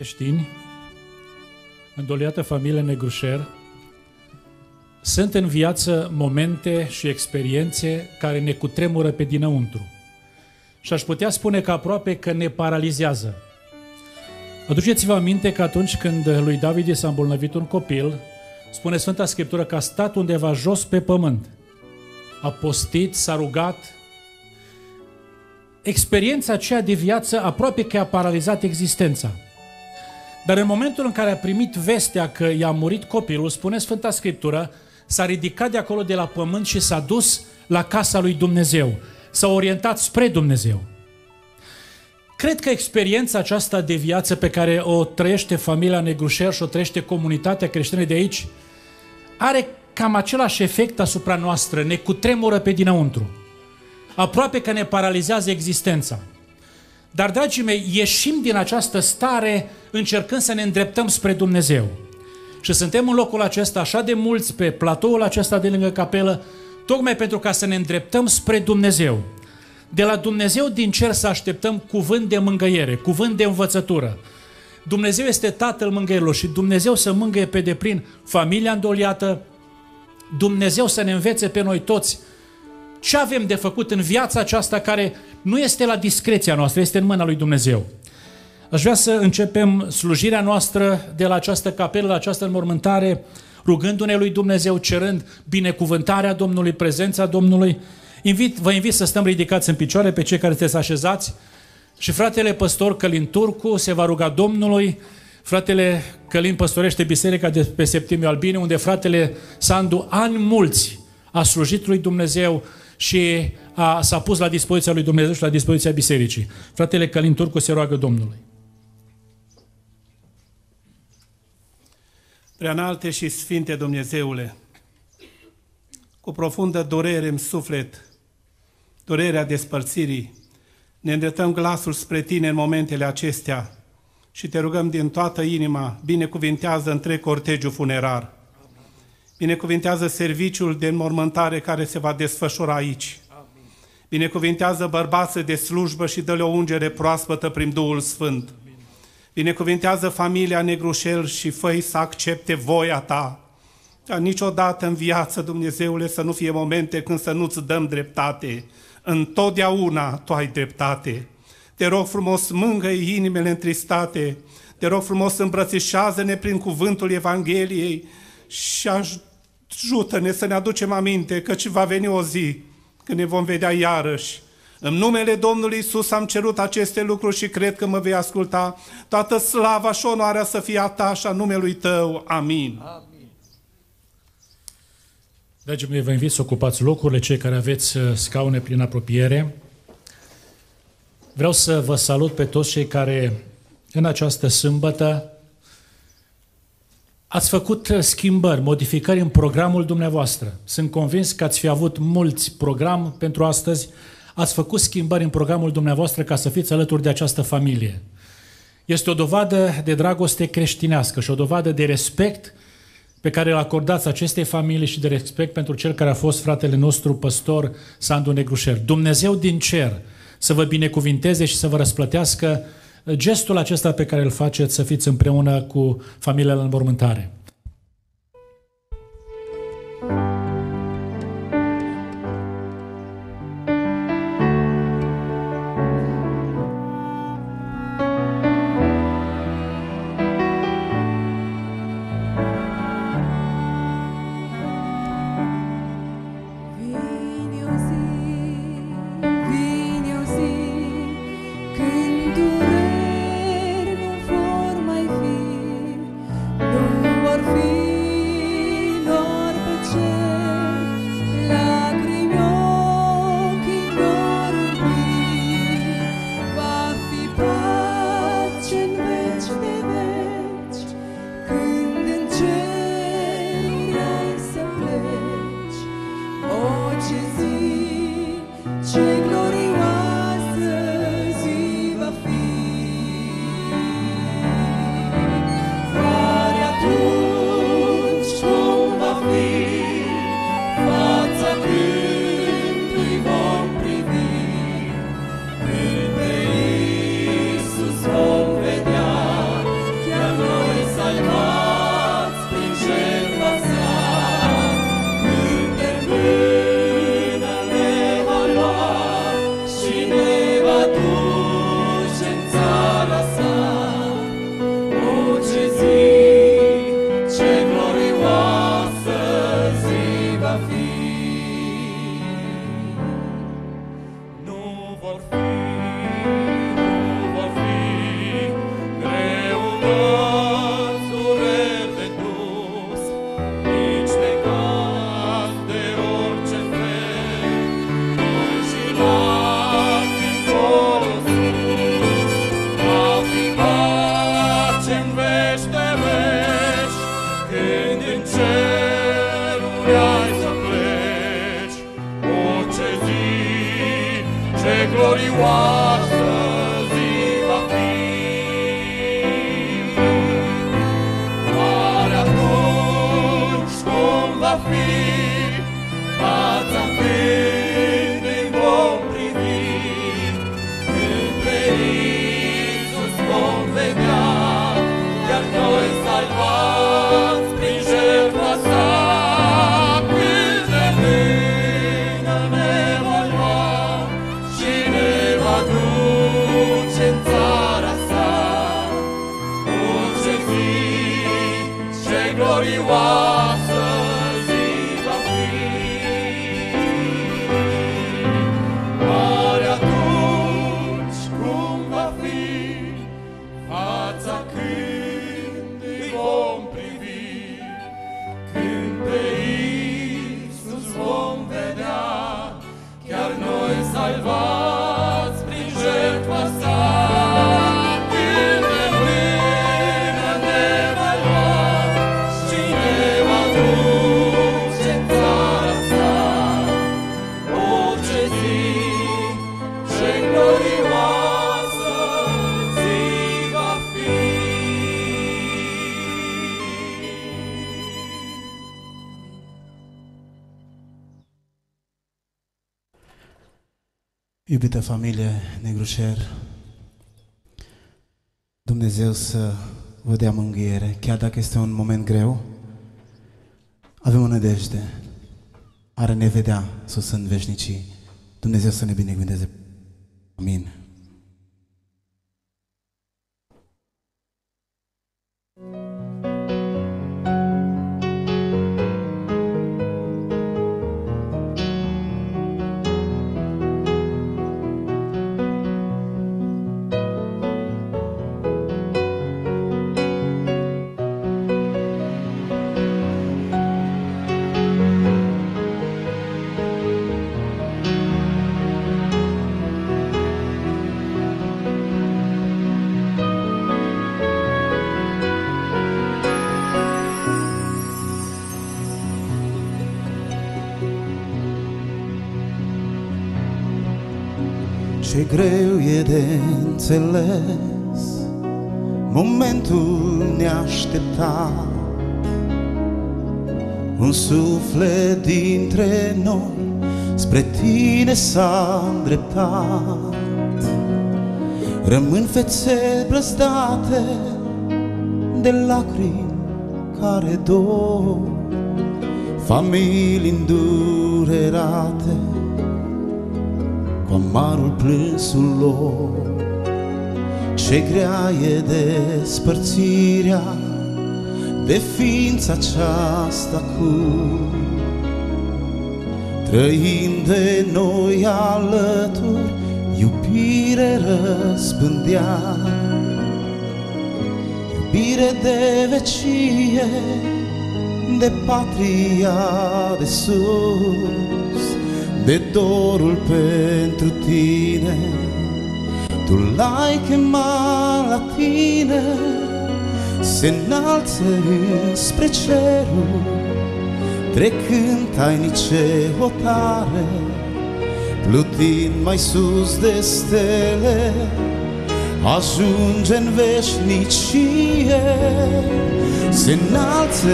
creștini, îndoliată familie Negrușer, sunt în viață momente și experiențe care ne cutremură pe dinăuntru. Și aș putea spune că aproape că ne paralizează. Aduceți-vă aminte că atunci când lui David i s-a îmbolnăvit un copil, spune Sfânta Scriptură că a stat undeva jos pe pământ. A postit, s-a rugat. Experiența aceea de viață aproape că a paralizat existența. Dar în momentul în care a primit vestea că i-a murit copilul, spune Sfânta Scriptură, s-a ridicat de acolo de la pământ și s-a dus la casa lui Dumnezeu. S-a orientat spre Dumnezeu. Cred că experiența aceasta de viață pe care o trăiește familia Negrușer și o trăiește comunitatea creștină de aici are cam același efect asupra noastră, ne cutremură pe dinăuntru. Aproape că ne paralizează existența. Dar, dragii mei, ieșim din această stare încercând să ne îndreptăm spre Dumnezeu. Și suntem în locul acesta așa de mulți pe platoul acesta de lângă capelă, tocmai pentru ca să ne îndreptăm spre Dumnezeu. De la Dumnezeu din cer să așteptăm cuvânt de mângăiere, cuvânt de învățătură. Dumnezeu este Tatăl mângăierilor și Dumnezeu să mângăie pe deplin familia îndoliată, Dumnezeu să ne învețe pe noi toți ce avem de făcut în viața aceasta care nu este la discreția noastră, este în mâna lui Dumnezeu. Aș vrea să începem slujirea noastră de la această capelă, la această înmormântare, rugându-ne lui Dumnezeu, cerând binecuvântarea Domnului, prezența Domnului. Invit, vă invit să stăm ridicați în picioare pe cei care sunteți așezați și fratele păstor Călin Turcu se va ruga Domnului, fratele Călin păstorește biserica de pe Septimiu Albine, unde fratele Sandu ani mulți a slujit lui Dumnezeu și a, s-a pus la dispoziția lui Dumnezeu și la dispoziția bisericii. Fratele Călin Turcu se roagă Domnului. Preanalte și Sfinte Dumnezeule, cu profundă durere în suflet, durerea despărțirii, ne îndreptăm glasul spre Tine în momentele acestea și Te rugăm din toată inima, binecuvintează întreg cortegiul funerar. Binecuvintează serviciul de înmormântare care se va desfășura aici. Binecuvintează bărbații de slujbă și dă-le o ungere proaspătă prin Duhul Sfânt. Binecuvintează familia Negrușel și făi să accepte voia ta. Ca niciodată în viață, Dumnezeule, să nu fie momente când să nu-ți dăm dreptate. Întotdeauna Tu ai dreptate. Te rog frumos, mângă inimile întristate. Te rog frumos, îmbrățișează-ne prin cuvântul Evangheliei și ajută-ne să ne aducem aminte că va veni o zi când ne vom vedea iarăși în numele Domnului Isus am cerut aceste lucruri și cred că mă vei asculta. Toată slava și onoarea să fie a ta și a numelui tău. Amin. Amin. Dragii mei, vă invit să ocupați locurile, cei care aveți uh, scaune prin apropiere. Vreau să vă salut pe toți cei care în această sâmbătă ați făcut uh, schimbări, modificări în programul dumneavoastră. Sunt convins că ați fi avut mulți program pentru astăzi, ați făcut schimbări în programul dumneavoastră ca să fiți alături de această familie. Este o dovadă de dragoste creștinească și o dovadă de respect pe care îl acordați acestei familii și de respect pentru cel care a fost fratele nostru, păstor Sandu Negrușer. Dumnezeu din cer să vă binecuvinteze și să vă răsplătească gestul acesta pe care îl faceți să fiți împreună cu familia în mormântare. Familie Negrușer, Dumnezeu să vă dea mângâiere, chiar dacă este un moment greu, avem o nădejde, are ne vedea sus în veșnicii. Dumnezeu să ne binecuvânteze. S-a îndreptat Rămân fețe brăzdate De lacrimi care dor Familii îndurerate cu amarul plânsul lor. Ce grea e despărțirea de ființa aceasta cu Trăind de noi alături, iubire răspândea Iubire de vecie, de patria de sus de dorul pentru tine. Tu l-ai chemat la tine, se înalță spre cerul, trecând tainice hotare, plutind mai sus de stele, ajunge în veșnicie, se înalță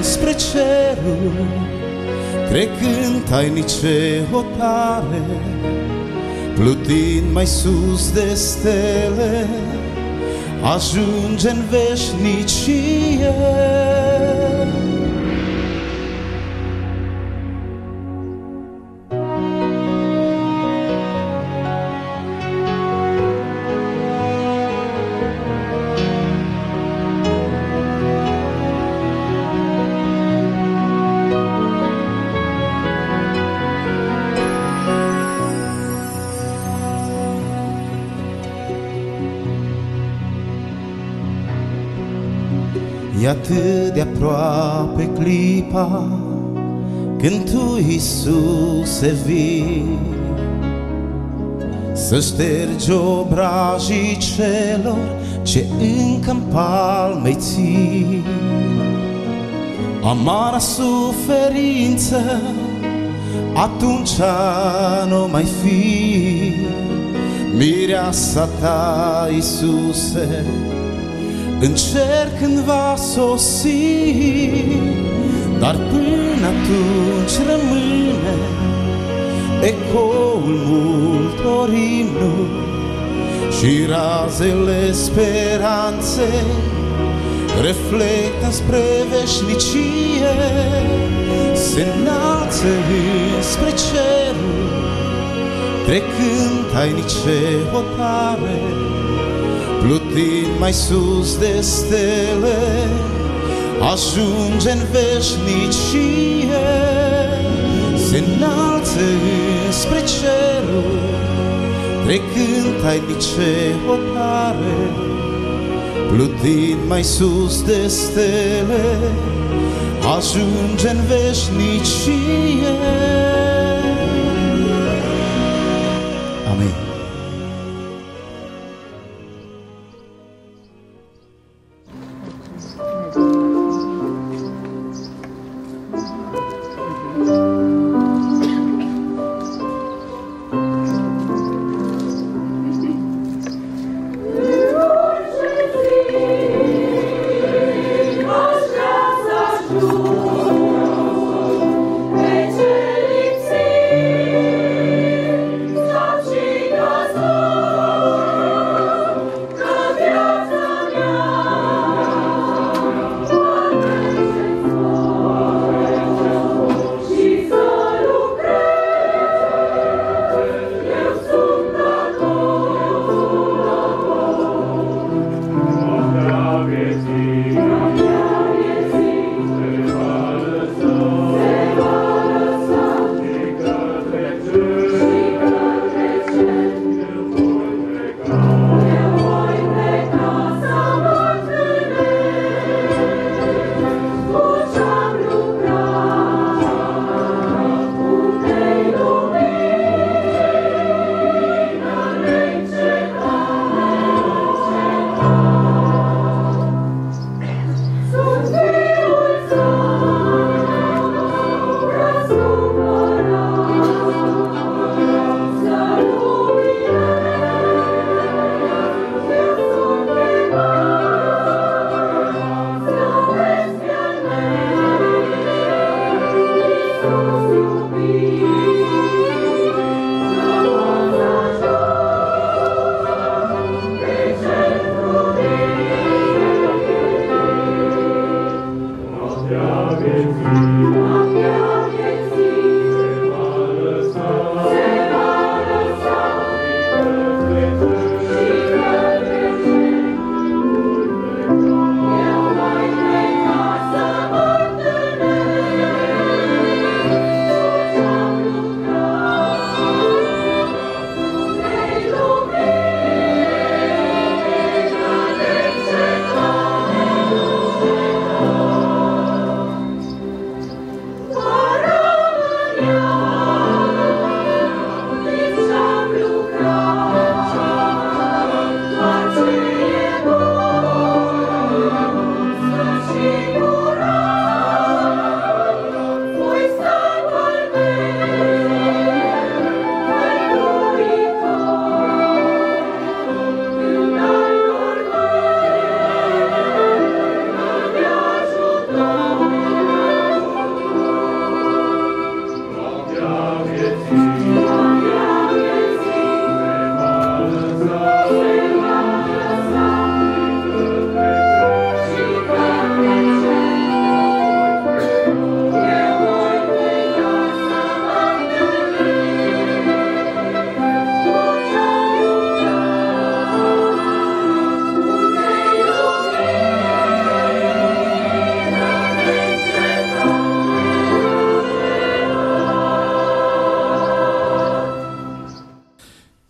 spre cerul, Trecând tainice hotare Plutind mai sus de stele Ajunge în veșnicie Iisuse, vii Să ștergi obrajii celor Ce încă în palme ții Amara suferință Atunci nu mai fi. Mireasa ta, Iisuse, în cer când va sosi, dar până atunci rămâne ecoul multor imnuri și razele speranței reflectă spre veșnicie, se înalță spre cerul, trecând tainice hotare, plutind mai sus de stele, ajunge în veșnicie, se înalță spre cerul, trecând tainice hotare, plutind mai sus de stele, ajunge în veșnicie.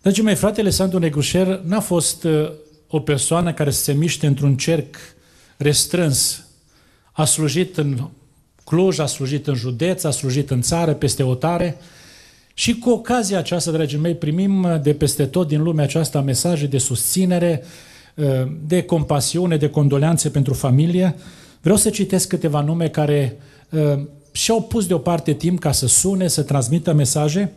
Dragii mei, fratele Sandu Negușer n-a fost uh, o persoană care să se miște într-un cerc restrâns. A slujit în Cluj, a slujit în județ, a slujit în țară, peste otare. Și cu ocazia aceasta, dragii mei, primim uh, de peste tot din lumea aceasta mesaje de susținere, uh, de compasiune, de condoleanțe pentru familie. Vreau să citesc câteva nume care și-au pus deoparte timp ca să sune, să transmită mesaje.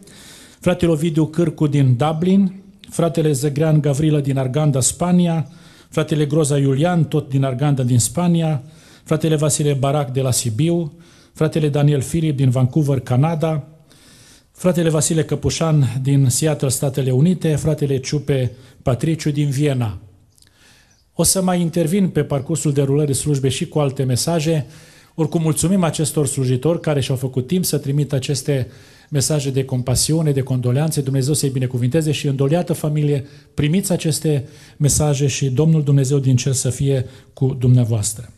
Fratele Ovidiu Cârcu din Dublin, fratele Zegrean Gavrilă din Arganda, Spania, fratele Groza Iulian, tot din Arganda din Spania, fratele Vasile Barac de la Sibiu, fratele Daniel Filip din Vancouver, Canada, fratele Vasile Căpușan din Seattle, Statele Unite, fratele Ciupe Patriciu din Viena. O să mai intervin pe parcursul derulării slujbe și cu alte mesaje. Oricum, mulțumim acestor slujitori care și-au făcut timp să trimită aceste mesaje de compasiune, de condoleanțe. Dumnezeu să-i binecuvinteze și îndoliată familie, primiți aceste mesaje și Domnul Dumnezeu din cer să fie cu dumneavoastră.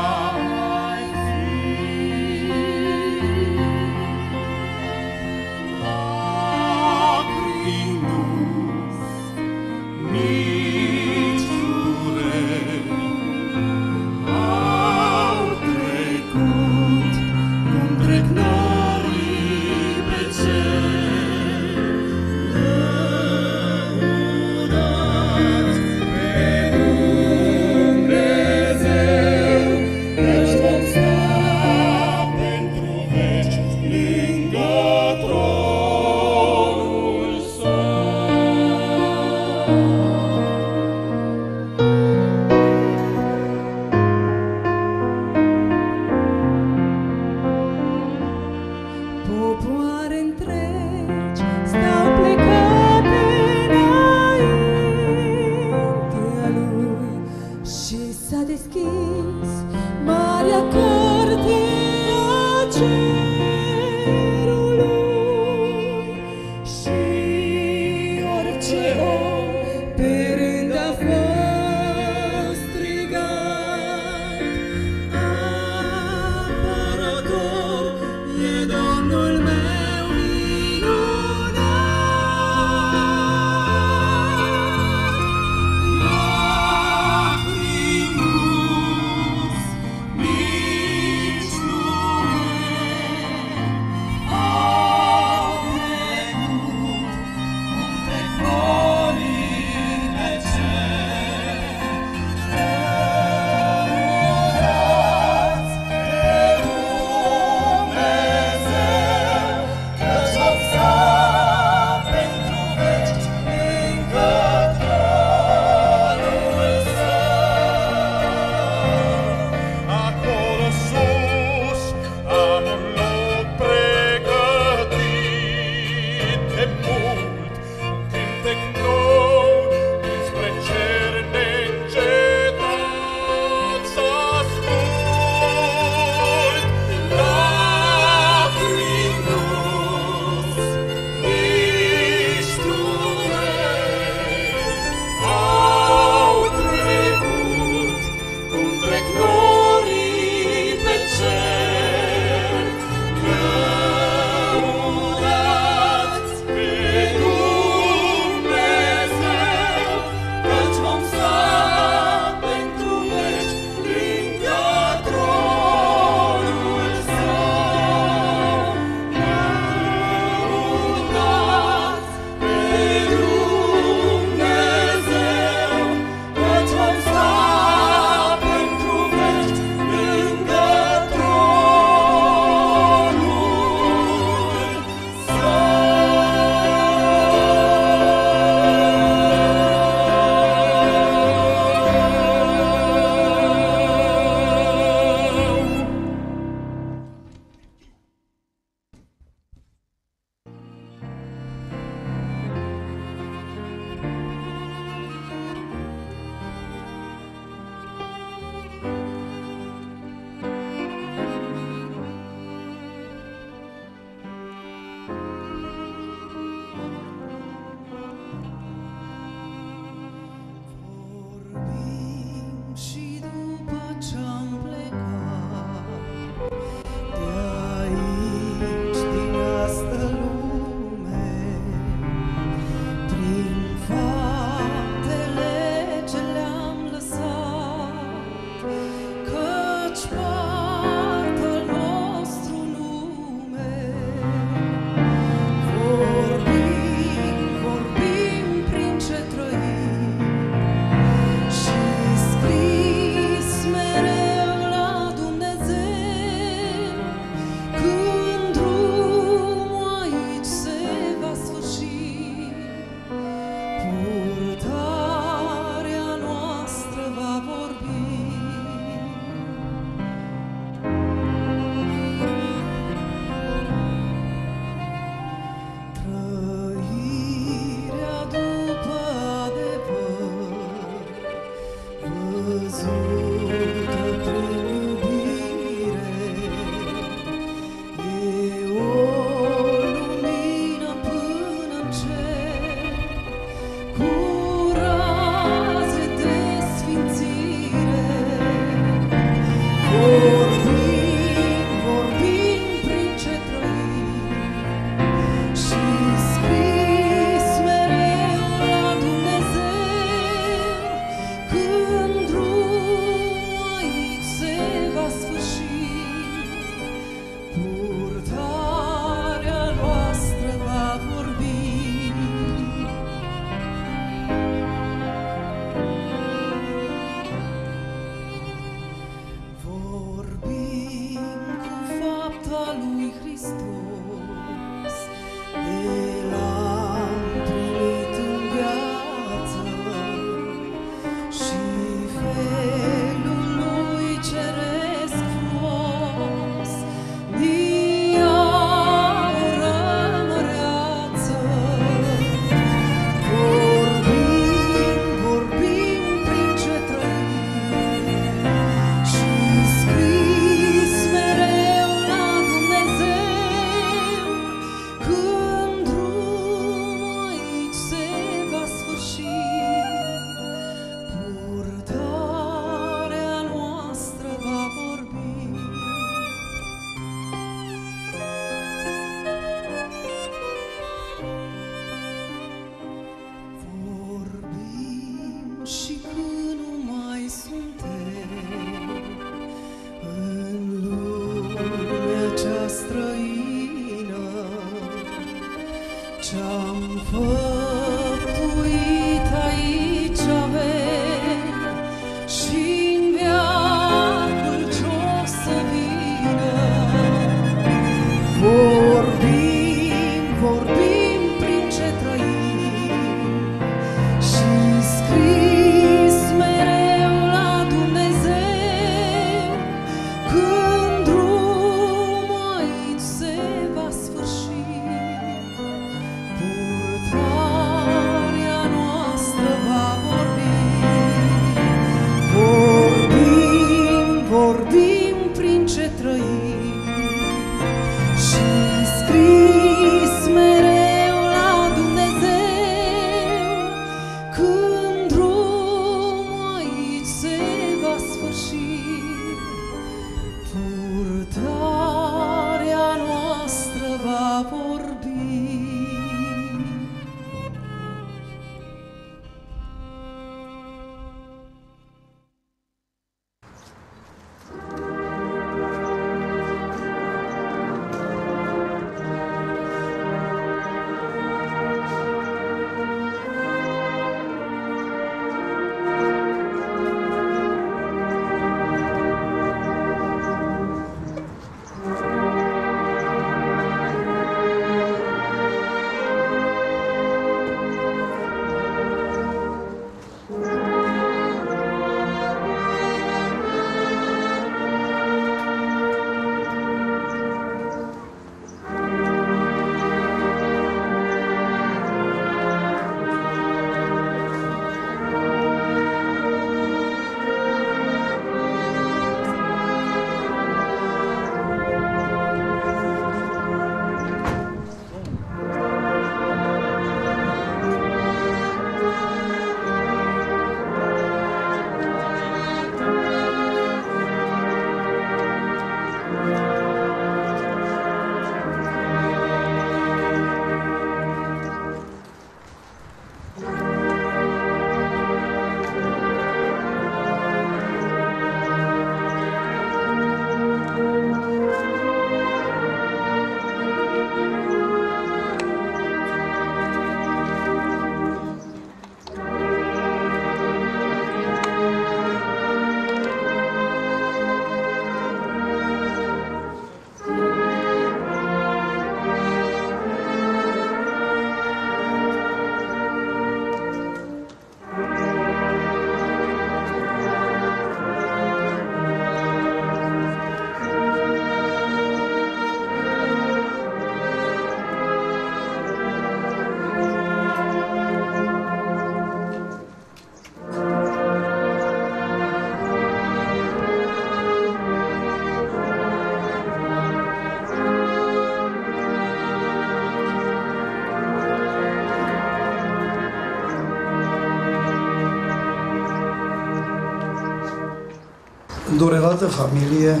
Îndurerată familie,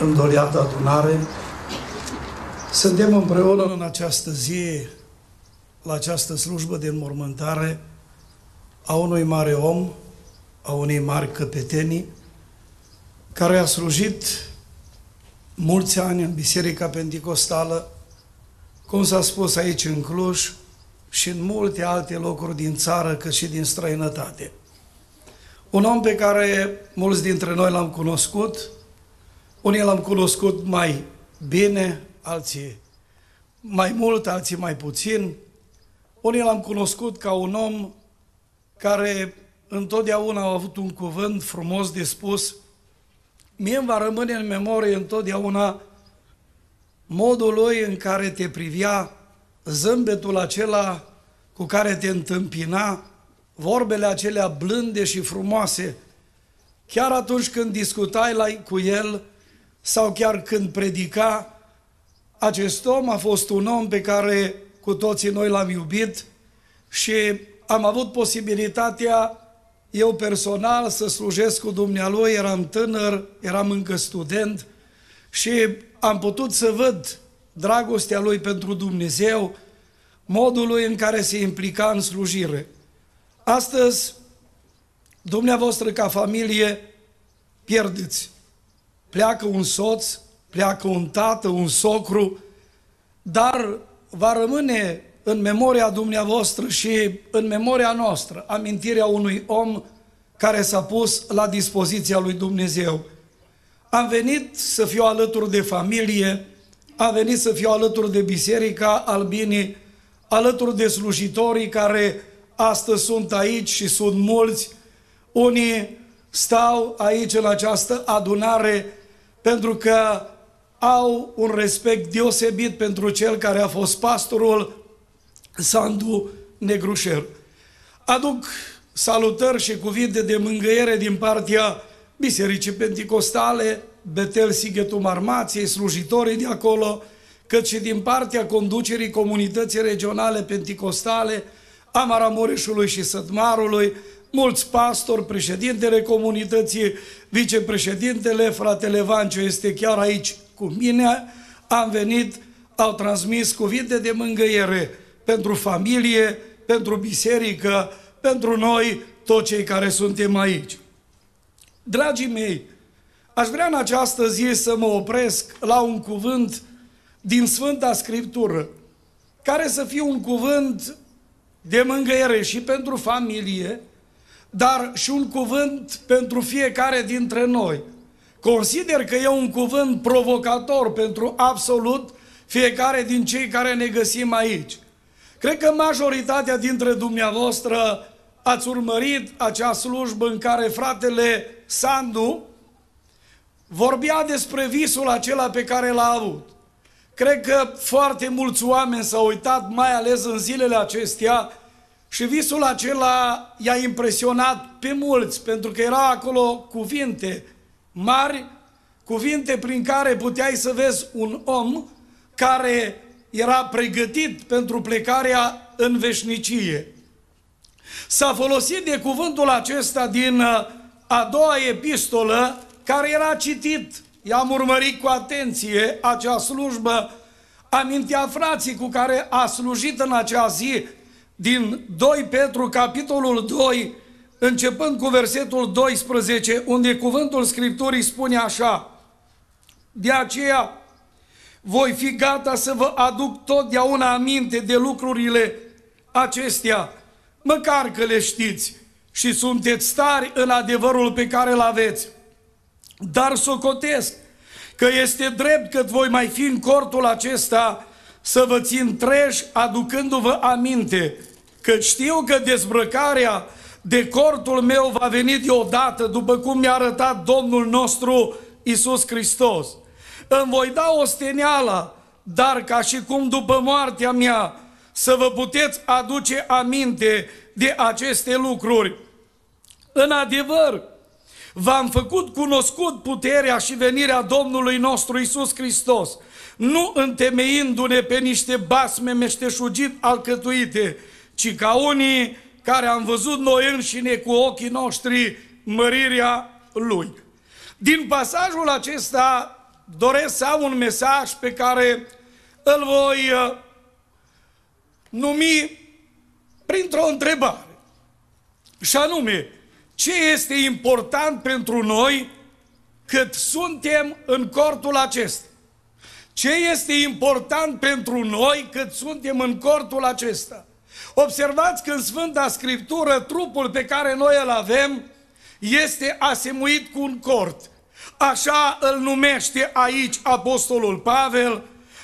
îndoliată adunare, suntem împreună în această zi, la această slujbă de înmormântare a unui mare om, a unei mari căpetenii, care a slujit mulți ani în Biserica Pentecostală, cum s-a spus aici în Cluj și în multe alte locuri din țară, cât și din străinătate. Un om pe care mulți dintre noi l-am cunoscut, unii l-am cunoscut mai bine, alții mai mult, alții mai puțin. Unii l-am cunoscut ca un om care întotdeauna a avut un cuvânt frumos de spus. Mie îmi va rămâne în memorie întotdeauna modul lui în care te privea, zâmbetul acela cu care te întâmpina, vorbele acelea blânde și frumoase, chiar atunci când discutai la, cu el sau chiar când predica, acest om a fost un om pe care cu toții noi l-am iubit și am avut posibilitatea eu personal să slujesc cu dumnealui, eram tânăr, eram încă student și am putut să văd dragostea lui pentru Dumnezeu, modul lui în care se implica în slujire. Astăzi, dumneavoastră ca familie, pierdeți. Pleacă un soț, pleacă un tată, un socru, dar va rămâne în memoria dumneavoastră și în memoria noastră amintirea unui om care s-a pus la dispoziția lui Dumnezeu. Am venit să fiu alături de familie, am venit să fiu alături de Biserica Albinii, alături de slujitorii care astăzi sunt aici și sunt mulți. Unii stau aici în această adunare pentru că au un respect deosebit pentru cel care a fost pastorul Sandu Negrușer. Aduc salutări și cuvinte de mângâiere din partea Bisericii Pentecostale, Betel Sighetul Marmației, slujitorii de acolo, cât și din partea conducerii comunității regionale pentecostale, a Maramureșului și Sătmarului, mulți pastori, președintele comunității, vicepreședintele, fratele Vanciu este chiar aici cu mine, am venit, au transmis cuvinte de mângâiere pentru familie, pentru biserică, pentru noi, toți cei care suntem aici. Dragii mei, aș vrea în această zi să mă opresc la un cuvânt din Sfânta Scriptură, care să fie un cuvânt de mângâiere și pentru familie, dar și un cuvânt pentru fiecare dintre noi. Consider că e un cuvânt provocator pentru absolut fiecare din cei care ne găsim aici. Cred că majoritatea dintre dumneavoastră ați urmărit acea slujbă în care fratele Sandu vorbea despre visul acela pe care l-a avut. Cred că foarte mulți oameni s-au uitat, mai ales în zilele acestea, și visul acela i-a impresionat pe mulți, pentru că era acolo cuvinte mari, cuvinte prin care puteai să vezi un om care era pregătit pentru plecarea în veșnicie. S-a folosit de cuvântul acesta din uh, a doua epistolă, care era citit. I-am urmărit cu atenție acea slujbă, amintea frații cu care a slujit în acea zi, din 2 Petru, capitolul 2, începând cu versetul 12, unde cuvântul Scripturii spune așa, De aceea, voi fi gata să vă aduc totdeauna aminte de lucrurile acestea, măcar că le știți și sunteți stari în adevărul pe care îl aveți. Dar socotesc că este drept că voi mai fi în cortul acesta să vă țin treji aducându-vă aminte, că știu că dezbrăcarea de cortul meu va veni deodată, după cum mi-a arătat Domnul nostru Isus Hristos. Îmi voi da o steneală, dar ca și cum după moartea mea să vă puteți aduce aminte de aceste lucruri. În adevăr, v-am făcut cunoscut puterea și venirea Domnului nostru Isus Hristos, nu întemeindu-ne pe niște basme meșteșugit alcătuite, ci ca unii care am văzut noi înșine cu ochii noștri mărirea Lui. Din pasajul acesta doresc să am un mesaj pe care îl voi uh, numi printr-o întrebare. Și anume, ce este important pentru noi cât suntem în cortul acesta? Ce este important pentru noi cât suntem în cortul acesta? Observați că în Sfânta Scriptură trupul pe care noi îl avem este asemuit cu un cort. Așa îl numește aici Apostolul Pavel,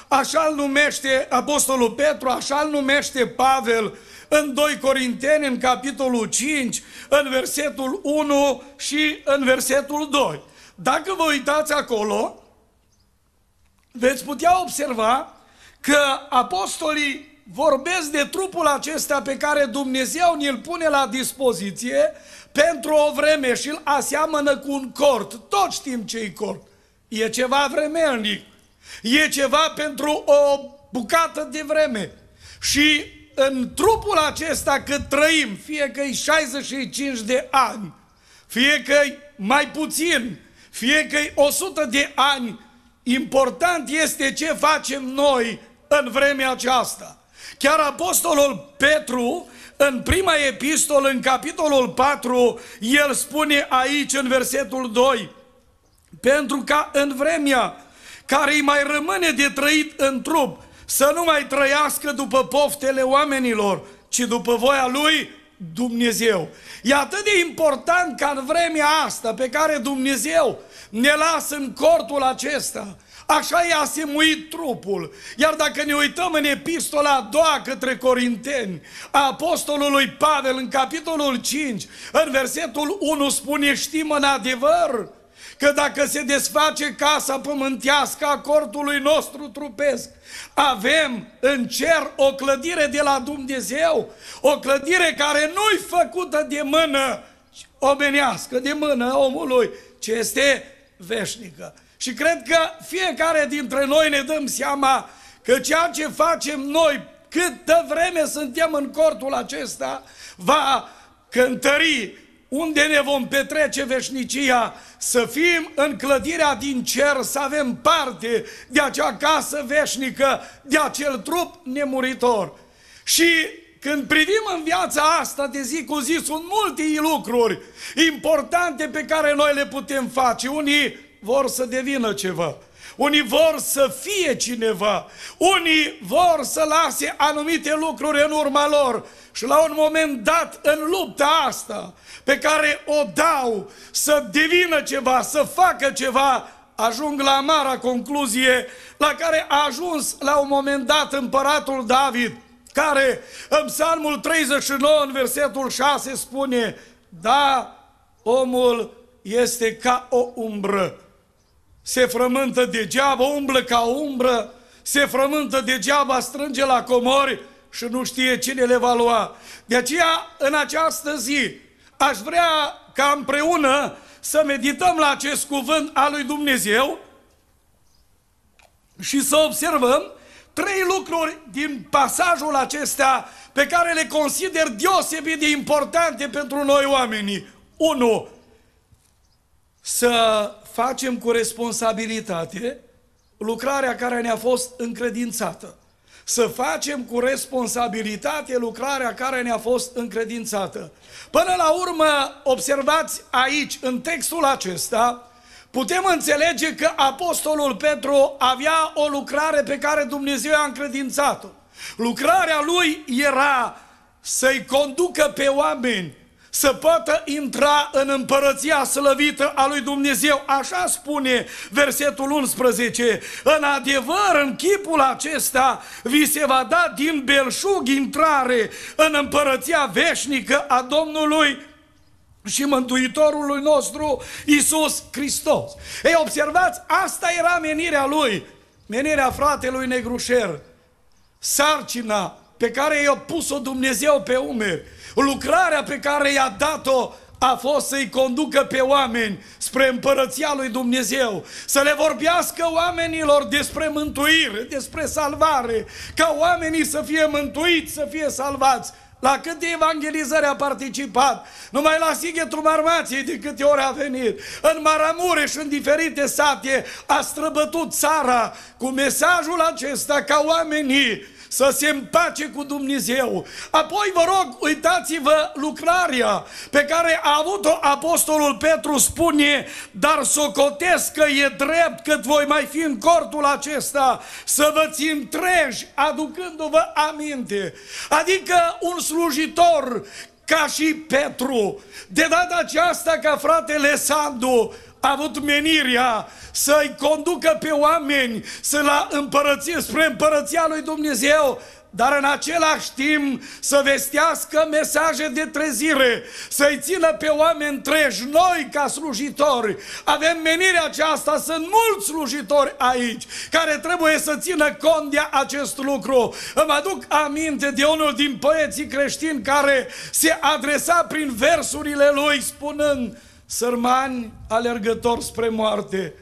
așa îl numește Apostolul Petru, așa îl numește Pavel în 2 Corinteni, în capitolul 5, în versetul 1 și în versetul 2. Dacă vă uitați acolo, veți putea observa că apostolii vorbesc de trupul acesta pe care Dumnezeu ne-l pune la dispoziție pentru o vreme și îl aseamănă cu un cort. Toți știm ce e cort. E ceva vremelnic. E ceva pentru o bucată de vreme. Și în trupul acesta cât trăim, fie că e 65 de ani, fie că e mai puțin, fie că e 100 de ani, important este ce facem noi în vremea aceasta. Chiar apostolul Petru, în prima epistolă, în capitolul 4, el spune aici în versetul 2, pentru ca în vremea care îi mai rămâne de trăit în trup, să nu mai trăiască după poftele oamenilor, ci după voia lui Dumnezeu. E atât de important ca în vremea asta pe care Dumnezeu ne lasă în cortul acesta, Așa i-a asemuit trupul. Iar dacă ne uităm în epistola a doua către Corinteni, a apostolului Pavel, în capitolul 5, în versetul 1 spune, știm în adevăr că dacă se desface casa pământească a cortului nostru trupesc, avem în cer o clădire de la Dumnezeu, o clădire care nu-i făcută de mână omenească, de mână omului, ci este veșnică. Și cred că fiecare dintre noi ne dăm seama că ceea ce facem noi, câtă vreme suntem în cortul acesta, va cântări unde ne vom petrece veșnicia, să fim în clădirea din cer, să avem parte de acea casă veșnică, de acel trup nemuritor. Și când privim în viața asta de zi cu zi, sunt multe lucruri importante pe care noi le putem face. Unii vor să devină ceva. Unii vor să fie cineva. Unii vor să lase anumite lucruri în urma lor. Și la un moment dat, în lupta asta, pe care o dau să devină ceva, să facă ceva, ajung la mara concluzie la care a ajuns la un moment dat împăratul David, care în psalmul 39, în versetul 6, spune, da, omul este ca o umbră se frământă degeaba, umblă ca umbră, se frământă degeaba, strânge la comori și nu știe cine le va lua. De aceea, în această zi, aș vrea ca împreună să medităm la acest cuvânt al lui Dumnezeu și să observăm trei lucruri din pasajul acesta pe care le consider deosebit de importante pentru noi oamenii. 1. Să facem cu responsabilitate lucrarea care ne-a fost încredințată. Să facem cu responsabilitate lucrarea care ne-a fost încredințată. Până la urmă, observați aici, în textul acesta, putem înțelege că Apostolul Petru avea o lucrare pe care Dumnezeu a încredințat-o. Lucrarea lui era să-i conducă pe oameni să poată intra în împărăția slăvită a lui Dumnezeu. Așa spune versetul 11. În adevăr, în chipul acesta vi se va da din belșug intrare în împărăția veșnică a Domnului și Mântuitorului nostru, Isus Hristos. Ei, observați, asta era menirea lui, menirea fratelui Negrușer, sarcina pe care i-a pus-o Dumnezeu pe umeri, lucrarea pe care i-a dat-o a fost să-i conducă pe oameni spre împărăția lui Dumnezeu, să le vorbească oamenilor despre mântuire, despre salvare, ca oamenii să fie mântuiți, să fie salvați. La câte evangelizări a participat? Numai la Sighetul Marmației de câte ori a venit. În Maramureș, în diferite sate, a străbătut țara cu mesajul acesta ca oamenii să se împace cu Dumnezeu. Apoi vă rog, uitați-vă lucrarea pe care a avut-o Apostolul Petru, spune, dar socotesc că e drept cât voi mai fi în cortul acesta, să vă țin treji, aducându-vă aminte. Adică un slujitor ca și Petru, de data aceasta ca fratele Sandu, a avut menirea să-i conducă pe oameni să la împărăție, spre împărăția lui Dumnezeu, dar în același timp să vestească mesaje de trezire, să-i țină pe oameni treji. Noi, ca slujitori, avem menirea aceasta, sunt mulți slujitori aici care trebuie să țină cont de acest lucru. Îmi aduc aminte de unul din poeții creștini care se adresa prin versurile lui spunând sărmani alergători spre moarte,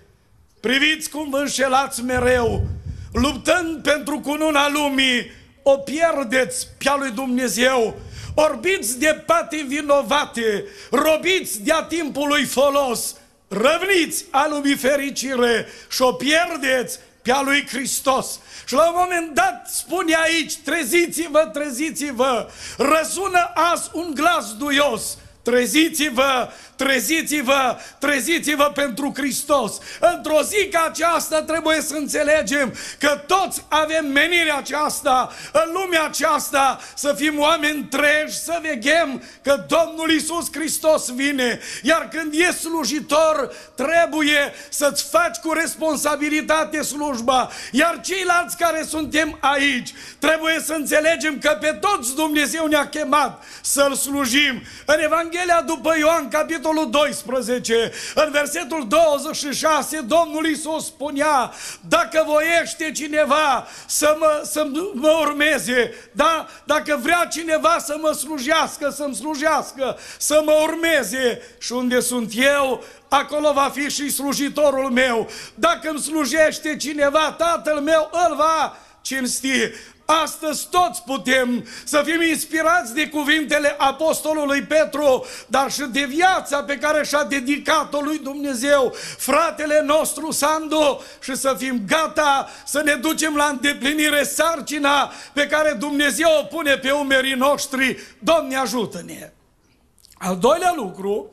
priviți cum vă înșelați mereu, luptând pentru cununa lumii, o pierdeți pe-a lui Dumnezeu, orbiți de pate vinovate, robiți de-a timpului folos, răvniți a lumii fericire și o pierdeți pe-a lui Hristos. Și la un moment dat spune aici, treziți-vă, treziți-vă, răsună azi un glas duios, Treziți-vă, treziți-vă, treziți-vă pentru Hristos. Într-o zi ca aceasta trebuie să înțelegem că toți avem menirea aceasta, în lumea aceasta, să fim oameni treji, să veghem că Domnul Isus Hristos vine. Iar când e slujitor, trebuie să-ți faci cu responsabilitate slujba. Iar ceilalți care suntem aici, trebuie să înțelegem că pe toți Dumnezeu ne-a chemat să-L slujim. În Evanghelia după Ioan, capitolul 12, în versetul 26, Domnul Iisus spunea, dacă voiește cineva să mă, să mă urmeze, da? dacă vrea cineva să mă slujească, să-mi slujească, să mă urmeze și unde sunt eu, acolo va fi și slujitorul meu. Dacă îmi slujește cineva, tatăl meu îl va cinsti. Astăzi toți putem să fim inspirați de cuvintele apostolului Petru, dar și de viața pe care și-a dedicat-o lui Dumnezeu, fratele nostru Sandu, și să fim gata să ne ducem la îndeplinire sarcina pe care Dumnezeu o pune pe umerii noștri. Doamne ajută-ne! Al doilea lucru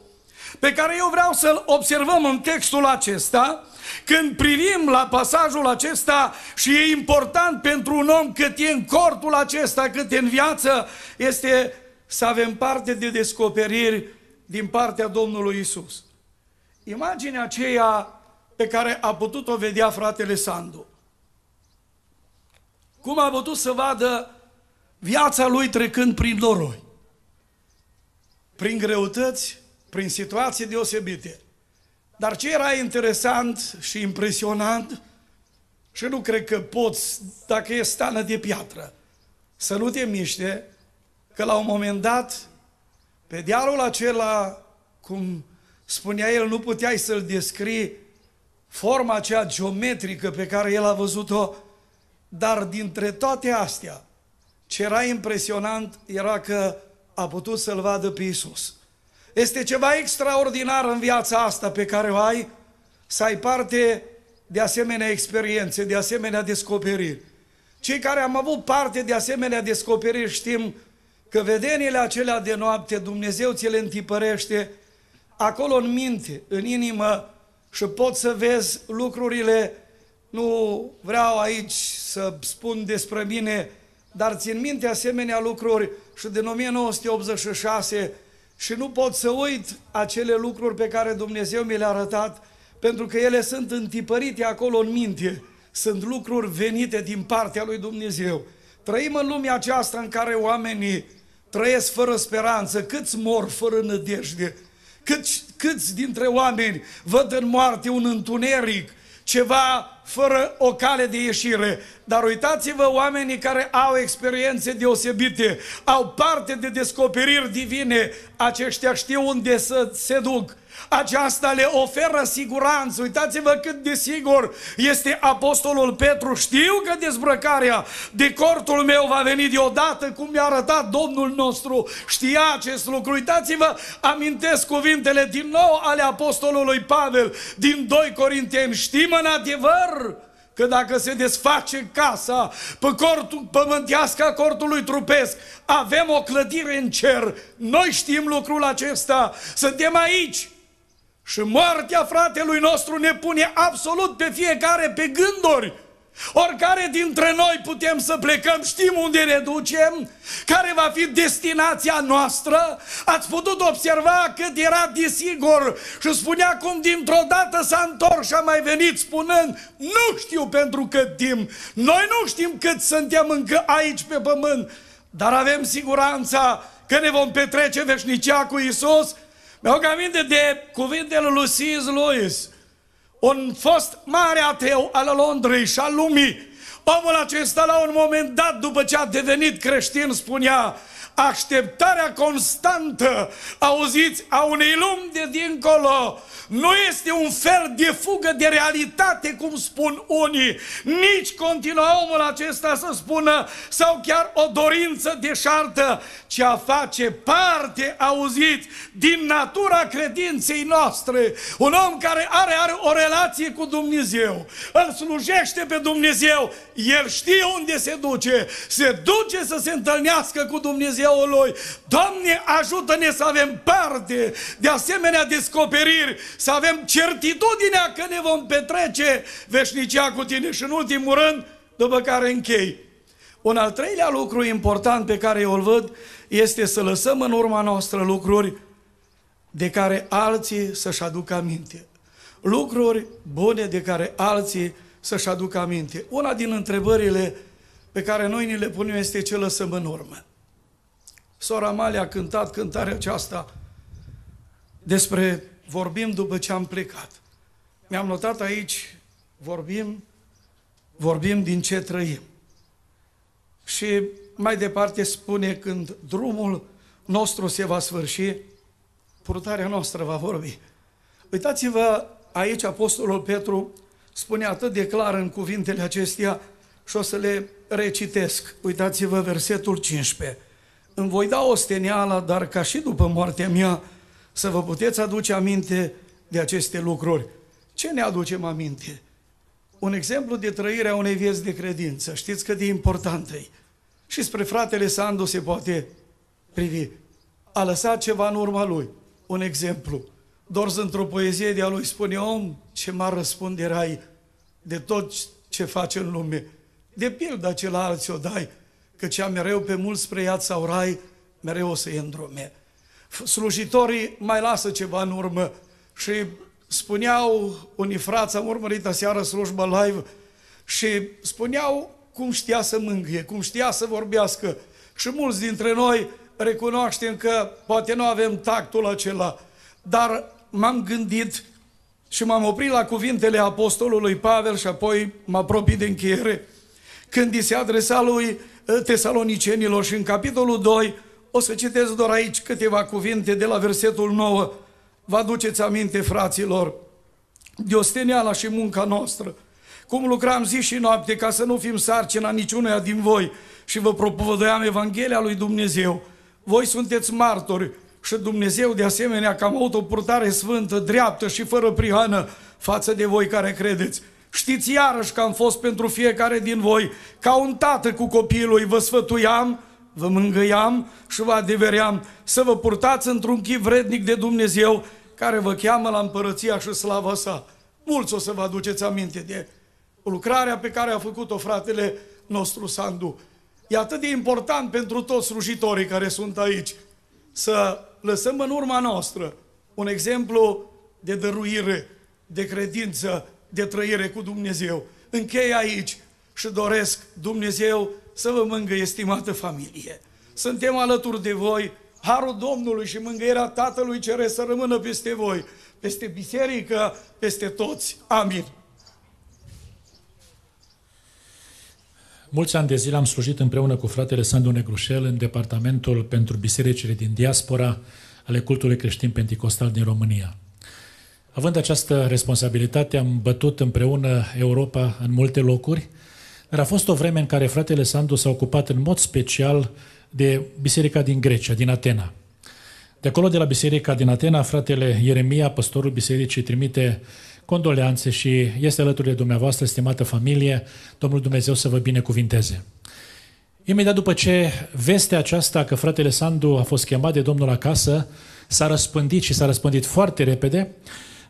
pe care eu vreau să-l observăm în textul acesta, când privim la pasajul acesta și e important pentru un om cât e în cortul acesta, cât e în viață, este să avem parte de descoperiri din partea Domnului Isus. Imaginea aceea pe care a putut-o vedea fratele Sandu. Cum a putut să vadă viața lui trecând prin noroi, prin greutăți, prin situații deosebite. Dar ce era interesant și impresionant, și nu cred că poți, dacă e stană de piatră, să nu te miște, că la un moment dat, pe dealul acela, cum spunea el, nu puteai să-l descrii forma aceea geometrică pe care el a văzut-o, dar dintre toate astea, ce era impresionant era că a putut să-l vadă pe Isus. Este ceva extraordinar în viața asta pe care o ai, să ai parte de asemenea experiențe, de asemenea descoperiri. Cei care am avut parte de asemenea descoperiri știm că vedenile acelea de noapte Dumnezeu ți le întipărește acolo în minte, în inimă și poți să vezi lucrurile, nu vreau aici să spun despre mine, dar țin minte asemenea lucruri și din 1986 și nu pot să uit acele lucruri pe care Dumnezeu mi le-a arătat, pentru că ele sunt întipărite acolo în minte. Sunt lucruri venite din partea lui Dumnezeu. Trăim în lumea aceasta în care oamenii trăiesc fără speranță, câți mor fără nădejde, câți, câți dintre oameni văd în moarte un întuneric, ceva fără o cale de ieșire. Dar uitați-vă oamenii care au experiențe deosebite, au parte de descoperiri divine, aceștia știu unde să se duc. Aceasta le oferă siguranță. Uitați-vă cât de sigur este Apostolul Petru. Știu că dezbrăcarea de cortul meu va veni deodată, cum mi-a arătat Domnul nostru. Știa acest lucru. Uitați-vă, amintesc cuvintele din nou ale Apostolului Pavel din 2 Corinteni. Știm în adevăr că dacă se desface casa pe cortul, pământească cortului trupesc, avem o clădire în cer. Noi știm lucrul acesta. Suntem aici și moartea fratelui nostru ne pune absolut pe fiecare pe gânduri. Oricare dintre noi putem să plecăm, știm unde ne ducem, care va fi destinația noastră. Ați putut observa cât era de sigur și spunea cum dintr-o dată s-a întors și a mai venit spunând, nu știu pentru cât timp, noi nu știm cât suntem încă aici pe pământ, dar avem siguranța că ne vom petrece veșnicia cu Isus mi-au aminte de cuvintele lui C.S. Lewis, un fost mare ateu al Londrei și al lumii. Omul acesta la un moment dat, după ce a devenit creștin, spunea așteptarea constantă, auziți, a unei lumi de dincolo, nu este un fel de fugă de realitate, cum spun unii, nici continua omul acesta să spună, sau chiar o dorință deșartă, ci a face parte, auziți, din natura credinței noastre. Un om care are, are o relație cu Dumnezeu, îl slujește pe Dumnezeu, El știe unde se duce. Se duce să se întâlnească cu Dumnezeul lui. Doamne, ajută-ne să avem parte de asemenea descoperiri, să avem certitudinea că ne vom petrece veșnicia cu tine și în ultimul rând, după care închei. Un al treilea lucru important pe care eu îl văd este să lăsăm în urma noastră lucruri de care alții să-și aducă aminte. Lucruri bune de care alții să-și aducă aminte. Una din întrebările pe care noi ni le punem este ce lăsăm în urmă. Sora Male a cântat cântarea aceasta despre vorbim după ce am plecat. Mi-am notat aici, vorbim, vorbim din ce trăim. Și mai departe spune când drumul nostru se va sfârși, purtarea noastră va vorbi. Uitați-vă aici Apostolul Petru spune atât de clar în cuvintele acestea și o să le recitesc. Uitați-vă versetul 15. Îmi voi da o steneală, dar ca și după moartea mea, să vă puteți aduce aminte de aceste lucruri. Ce ne aducem aminte? Un exemplu de trăire a unei vieți de credință. Știți cât de important e. Și spre fratele Sandu se poate privi. A lăsat ceva în urma lui. Un exemplu. Dorz într-o poezie de-a lui spune, om, ce mare răspundere ai de tot ce faci în lume. De pildă ce la alții o dai, că cea mereu pe mult spre iad sau rai, mereu o să iei îndrume. Slujitorii mai lasă ceva în urmă și spuneau unii frați, am urmărit aseară slujba live și spuneau cum știa să mângâie, cum știa să vorbească. Și mulți dintre noi recunoaștem că poate nu avem tactul acela, dar m-am gândit și m-am oprit la cuvintele apostolului Pavel și apoi mă apropii de încheiere. Când îi se adresa lui ă, tesalonicenilor și în capitolul 2, o să citesc doar aici câteva cuvinte de la versetul 9. Vă aduceți aminte, fraților, de osteneala și munca noastră, cum lucram zi și noapte ca să nu fim sarcina niciunuia din voi și vă propovăduiam Evanghelia lui Dumnezeu. Voi sunteți martori și Dumnezeu de asemenea că am avut o purtare sfântă, dreaptă și fără prihană față de voi care credeți. Știți iarăși că am fost pentru fiecare din voi ca un tată cu copilul, vă sfătuiam, vă mângâiam și vă adeveream să vă purtați într-un chip vrednic de Dumnezeu care vă cheamă la împărăția și slava sa. Mulți o să vă aduceți aminte de lucrarea pe care a făcut-o fratele nostru Sandu. E atât de important pentru toți slujitorii care sunt aici să lăsăm în urma noastră un exemplu de dăruire, de credință, de trăire cu Dumnezeu. Închei aici și doresc Dumnezeu să vă mângâie, estimată familie. Suntem alături de voi, harul Domnului și mângâierea Tatălui cere să rămână peste voi, peste biserică, peste toți. Amin. Mulți ani de zile am slujit împreună cu fratele Sandu Negrușel în departamentul pentru bisericile din diaspora ale cultului creștin penticostal din România. Având această responsabilitate, am bătut împreună Europa în multe locuri, dar a fost o vreme în care fratele Sandu s-a ocupat în mod special de biserica din Grecia, din Atena. De acolo, de la biserica din Atena, fratele Ieremia, păstorul bisericii, trimite condoleanțe și este alături de dumneavoastră, stimată familie, Domnul Dumnezeu să vă binecuvinteze. Imediat după ce vestea aceasta că fratele Sandu a fost chemat de Domnul acasă, s-a răspândit și s-a răspândit foarte repede,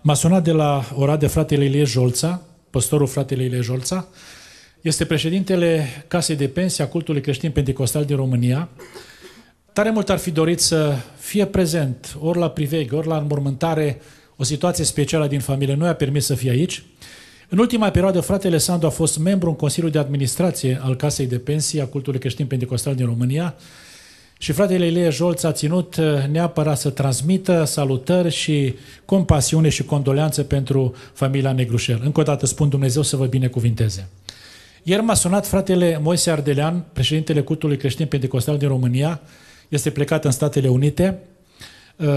m-a sunat de la ora de fratele Ilie Jolța, păstorul fratele Ilie Jolța, este președintele Casei de Pensie a cultului creștin pentecostal din România. Tare mult ar fi dorit să fie prezent, ori la priveghe, ori la înmormântare, o situație specială din familie nu i-a permis să fie aici. În ultima perioadă, fratele Sandu a fost membru în Consiliul de Administrație al Casei de Pensii a Cultului Creștin Pentecostal din România și fratele Ilie Jolț a ținut uh, neapărat să transmită salutări și compasiune și condoleanțe pentru familia Negrușel. Încă o dată spun Dumnezeu să vă binecuvinteze. Ieri m-a sunat fratele Moise Ardelean, președintele Cultului Creștin Pentecostal din România, este plecat în Statele Unite, uh,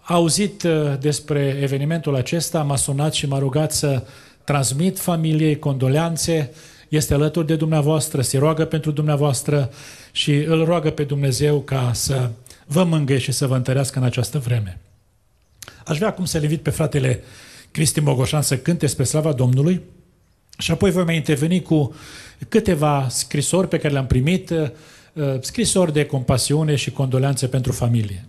a auzit uh, despre evenimentul acesta, m-a sunat și m-a rugat să transmit familiei condoleanțe, este alături de dumneavoastră, se roagă pentru dumneavoastră și îl roagă pe Dumnezeu ca să vă mângâie și să vă întărească în această vreme. Aș vrea acum să-l invit pe fratele Cristi Mogoșan să cânte spre slava Domnului Și apoi voi mai interveni cu câteva scrisori pe care le-am primit, uh, uh, scrisori de compasiune și condoleanțe pentru familie.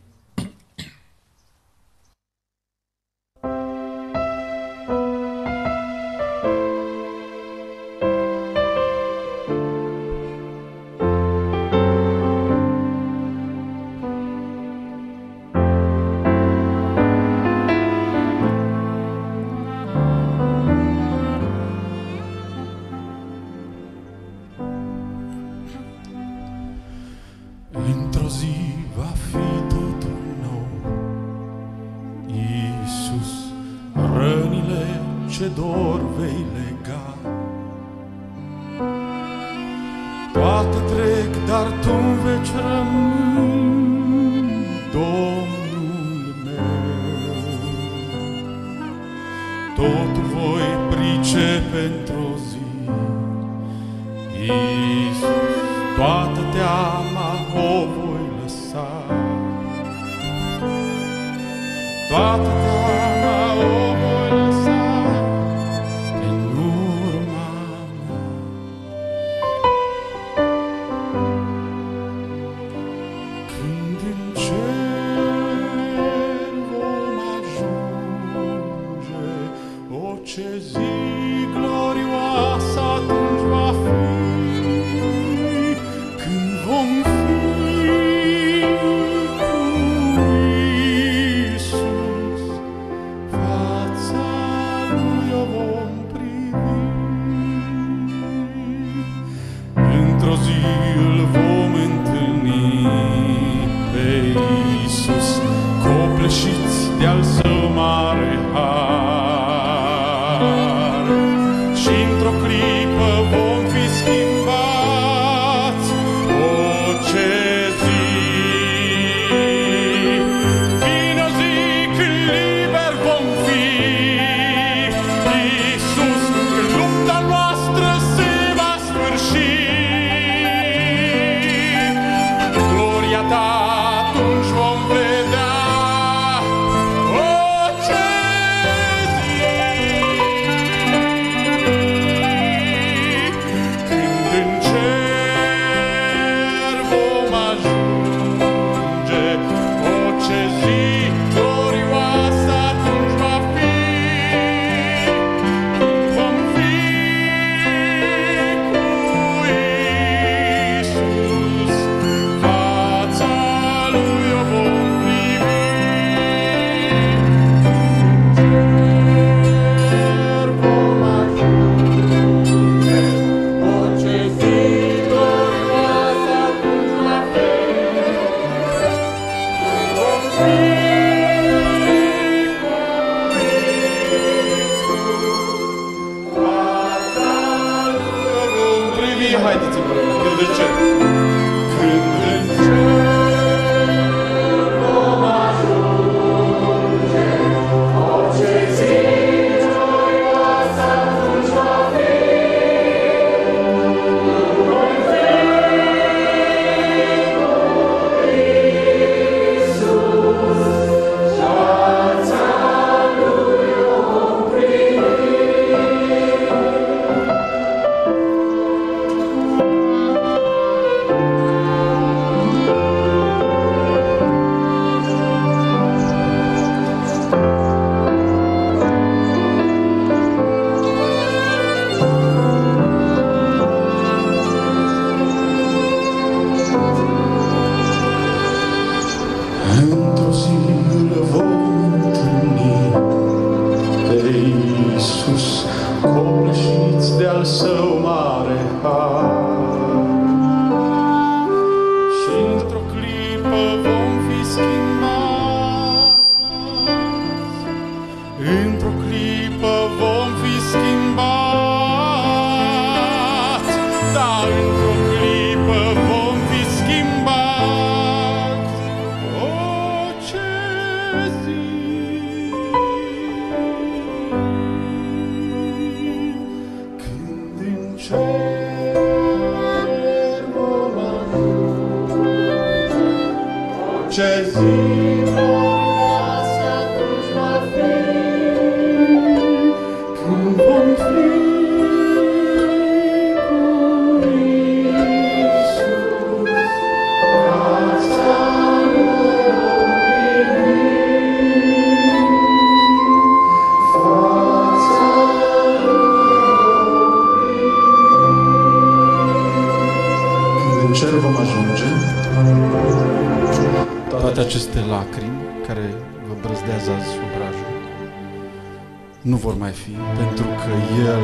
El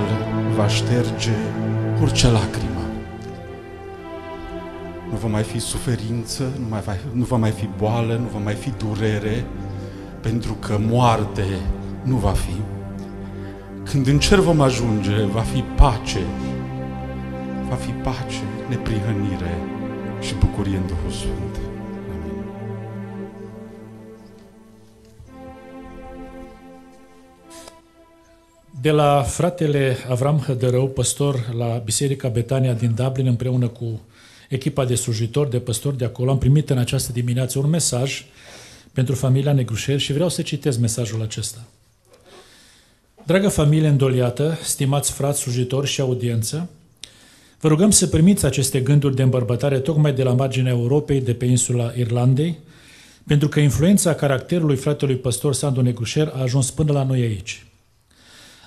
va șterge orice lacrimă. Nu va mai fi suferință, nu, mai va, nu va mai fi boală, nu va mai fi durere, pentru că moarte nu va fi. Când în cer vom ajunge, va fi pace, va fi pace, neprihănire și bucurie în Duhul Sfânt. De la fratele Avram Hădărău, păstor la Biserica Betania din Dublin, împreună cu echipa de slujitori, de păstori de acolo, am primit în această dimineață un mesaj pentru familia Negrușel și vreau să citesc mesajul acesta. Dragă familie îndoliată, stimați frați slujitori și audiență, vă rugăm să primiți aceste gânduri de îmbărbătare tocmai de la marginea Europei, de pe insula Irlandei, pentru că influența caracterului fratelui păstor Sandu Negrușer a ajuns până la noi aici.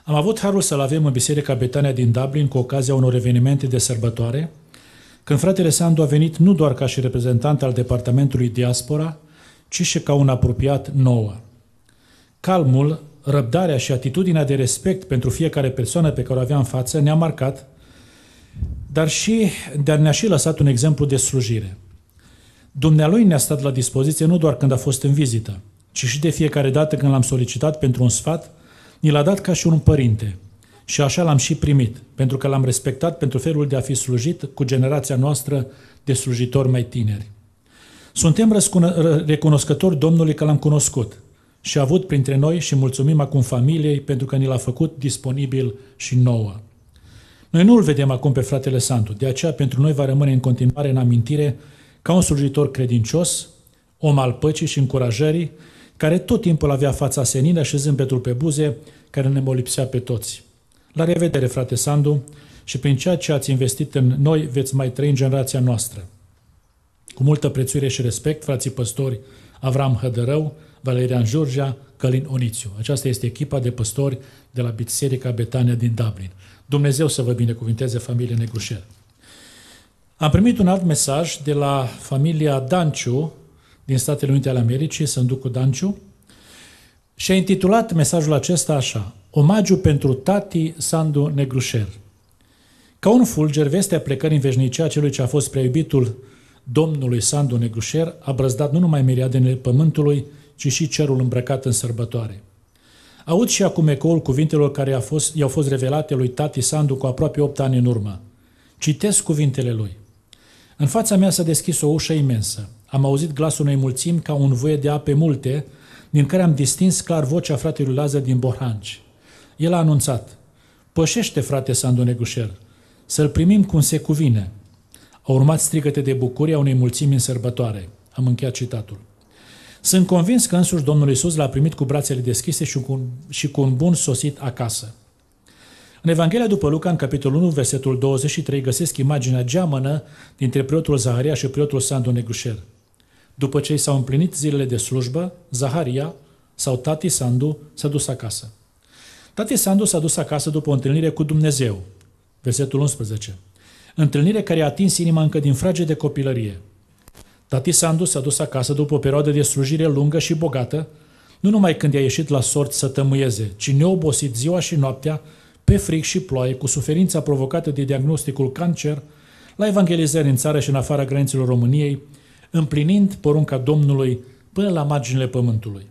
Am avut harul să-l avem în Biserica Betania din Dublin cu ocazia unor evenimente de sărbătoare, când fratele Sandu a venit nu doar ca și reprezentant al Departamentului Diaspora, ci și ca un apropiat nouă. Calmul, răbdarea și atitudinea de respect pentru fiecare persoană pe care o avea în față ne-a marcat, dar și, dar ne-a și lăsat un exemplu de slujire. Dumnealui ne-a stat la dispoziție nu doar când a fost în vizită, ci și de fiecare dată când l-am solicitat pentru un sfat, ni l-a dat ca și un părinte. Și așa l-am și primit, pentru că l-am respectat pentru felul de a fi slujit cu generația noastră de slujitori mai tineri. Suntem recunoscători Domnului că l-am cunoscut și a avut printre noi și mulțumim acum familiei pentru că ni l-a făcut disponibil și nouă. Noi nu îl vedem acum pe fratele Santu, de aceea pentru noi va rămâne în continuare în amintire ca un slujitor credincios, om al păcii și încurajării, care tot timpul avea fața senină și zâmbetul pe buze, care ne molipsea pe toți. La revedere, frate Sandu, și prin ceea ce ați investit în noi veți mai trăi în generația noastră. Cu multă prețuire și respect, frații păstori Avram Hădărău, Valerian Jurgea, Călin Onițiu. Aceasta este echipa de păstori de la Biserica Betania din Dublin. Dumnezeu să vă binecuvinteze familie Negrușel. Am primit un alt mesaj de la familia Danciu din Statele Unite ale Americii, Sânducu Danciu, și a intitulat mesajul acesta așa, Omagiu pentru tati Sandu Negrușer. Ca un fulger, vestea plecării în veșnicia celui ce a fost preiubitul Domnului Sandu Negrușer a brăzdat nu numai miriadele pământului, ci și cerul îmbrăcat în sărbătoare. Aud și acum ecoul cuvintelor care i-au fost, i-au fost revelate lui tati Sandu cu aproape 8 ani în urmă. Citesc cuvintele lui. În fața mea s-a deschis o ușă imensă. Am auzit glasul unei mulțimi ca un voie de ape multe, din care am distins clar vocea fratelui Lazar din Borhanci. El a anunțat, Pășește, frate Sandu Negușel, să-l primim cum se cuvine. Au urmat strigăte de bucurie a unei mulțimi în sărbătoare. Am încheiat citatul. Sunt convins că însuși Domnul Isus l-a primit cu brațele deschise și cu, un, și cu un bun sosit acasă. În Evanghelia după Luca, în capitolul 1, versetul 23, găsesc imaginea geamănă dintre preotul Zaharia și preotul Sandu Negușel. După ce i s-au împlinit zilele de slujbă, Zaharia sau tati Sandu s-a dus acasă. Tati Sandu s-a dus acasă după o întâlnire cu Dumnezeu. Versetul 11. Întâlnire care a atins inima încă din frage de copilărie. Tati Sandu s-a dus acasă după o perioadă de slujire lungă și bogată, nu numai când i-a ieșit la sort să tămâieze, ci neobosit ziua și noaptea, pe fric și ploaie, cu suferința provocată de diagnosticul cancer, la evangelizări în țară și în afara granițelor României, împlinind porunca Domnului până la marginile pământului.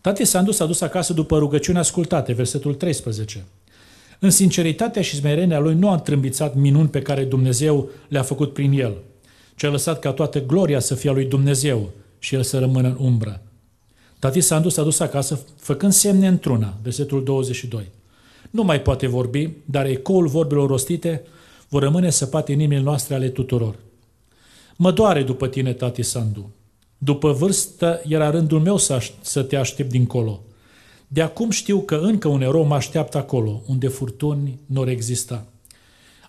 Tati Sandu s-a dus acasă după rugăciune ascultate, versetul 13. În sinceritatea și smerenia lui nu a întrâmbițat minuni pe care Dumnezeu le-a făcut prin el, ci a lăsat ca toată gloria să fie a lui Dumnezeu și el să rămână în umbră. Tati Sandu s-a dus acasă făcând semne într-una, versetul 22. Nu mai poate vorbi, dar ecoul vorbelor rostite vor rămâne săpate în inimile noastre ale tuturor. Mă doare după tine, tati Sandu. După vârstă era rândul meu să, aș- să te aștept dincolo. De acum știu că încă un erou mă așteaptă acolo, unde furtuni nu exista.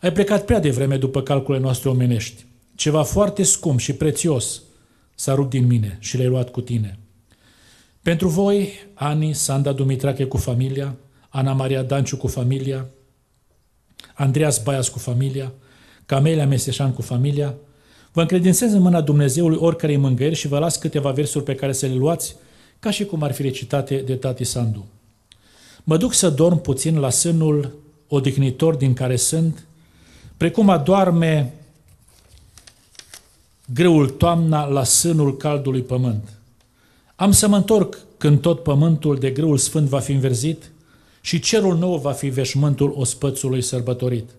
Ai plecat prea devreme după calculele noastre omenești. Ceva foarte scump și prețios s-a rupt din mine și l-ai luat cu tine. Pentru voi, Ani, Sanda Dumitrache cu familia, Ana Maria Danciu cu familia, Andreas Baias cu familia, Camelia Meseșan cu familia, Vă încredințez în mâna Dumnezeului oricărei mângâieri și vă las câteva versuri pe care să le luați, ca și cum ar fi recitate de tati Sandu. Mă duc să dorm puțin la sânul odihnitor din care sunt, precum adorme grâul toamna la sânul caldului pământ. Am să mă întorc când tot pământul de grâul sfânt va fi înverzit și cerul nou va fi veșmântul ospățului sărbătorit.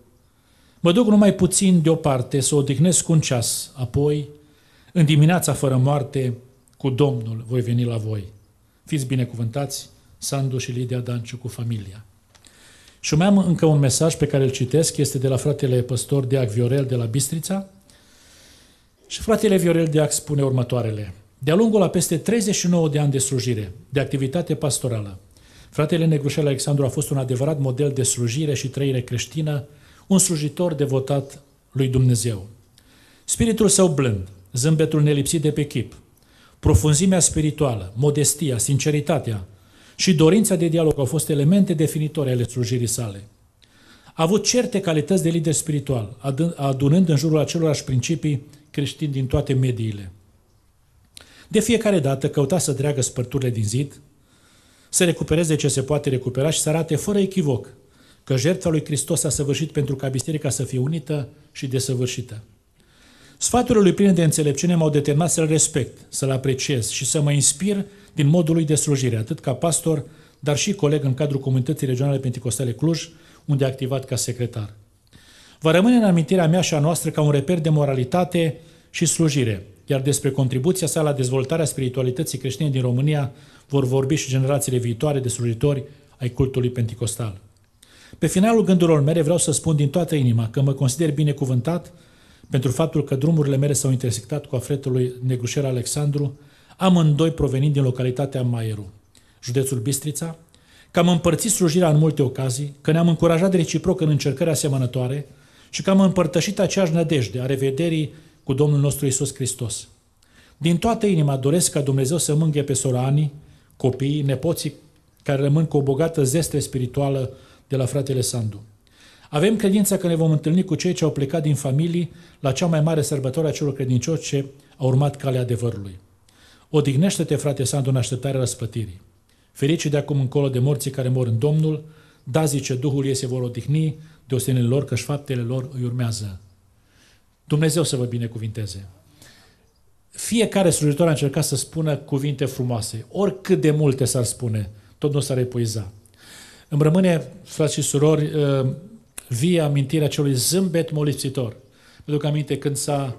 Mă duc numai puțin deoparte să odihnesc un ceas, apoi, în dimineața fără moarte, cu Domnul voi veni la voi. Fiți binecuvântați, Sandu și Lidia Danciu cu familia. Și mai am încă un mesaj pe care îl citesc, este de la fratele păstor Deac Viorel de la Bistrița. Și fratele Viorel Deac spune următoarele. De-a lungul a peste 39 de ani de slujire, de activitate pastorală, fratele Negrușel Alexandru a fost un adevărat model de slujire și trăire creștină, un slujitor devotat lui Dumnezeu. Spiritul său blând, zâmbetul nelipsit de pe chip, profunzimea spirituală, modestia, sinceritatea și dorința de dialog au fost elemente definitorii ale slujirii sale. A avut certe calități de lider spiritual, adunând în jurul acelorași principii creștini din toate mediile. De fiecare dată căuta să dreagă spărturile din zid, să recupereze ce se poate recupera și să arate fără echivoc că jertfa lui Hristos a săvârșit pentru ca biserica să fie unită și desăvârșită. Sfaturile lui pline de înțelepciune m-au determinat să-l respect, să-l apreciez și să mă inspir din modul lui de slujire, atât ca pastor, dar și coleg în cadrul Comunității Regionale Pentecostale Cluj, unde a activat ca secretar. Va rămâne în amintirea mea și a noastră ca un reper de moralitate și slujire, iar despre contribuția sa la dezvoltarea spiritualității creștine din România vor vorbi și generațiile viitoare de slujitori ai cultului pentecostal. Pe finalul gândurilor mele vreau să spun din toată inima că mă consider binecuvântat pentru faptul că drumurile mele s-au intersectat cu afretul lui Negrușer Alexandru, amândoi provenind din localitatea Maieru, județul Bistrița, că am împărțit slujirea în multe ocazii, că ne-am încurajat reciproc în încercări asemănătoare și că am împărtășit aceeași nădejde a revederii cu Domnul nostru Isus Hristos. Din toată inima doresc ca Dumnezeu să mânghe pe soranii, copiii, nepoții care rămân cu o bogată zestre spirituală de la fratele Sandu. Avem credința că ne vom întâlni cu cei ce au plecat din familii la cea mai mare sărbătoare a celor credincioși ce au urmat calea adevărului. Odihnește-te, frate Sandu, în așteptarea răspătirii. Ferici de acum încolo de morții care mor în Domnul, da, zice, Duhul ei se vor odihni de ostenile lor, că faptele lor îi urmează. Dumnezeu să vă binecuvinteze. Fiecare slujitor a încercat să spună cuvinte frumoase. Oricât de multe s-ar spune, tot nu s-ar epuiza. Îmi rămâne, frați și surori, uh, vie amintirea celui zâmbet molipsitor. Mă duc aminte când s-a,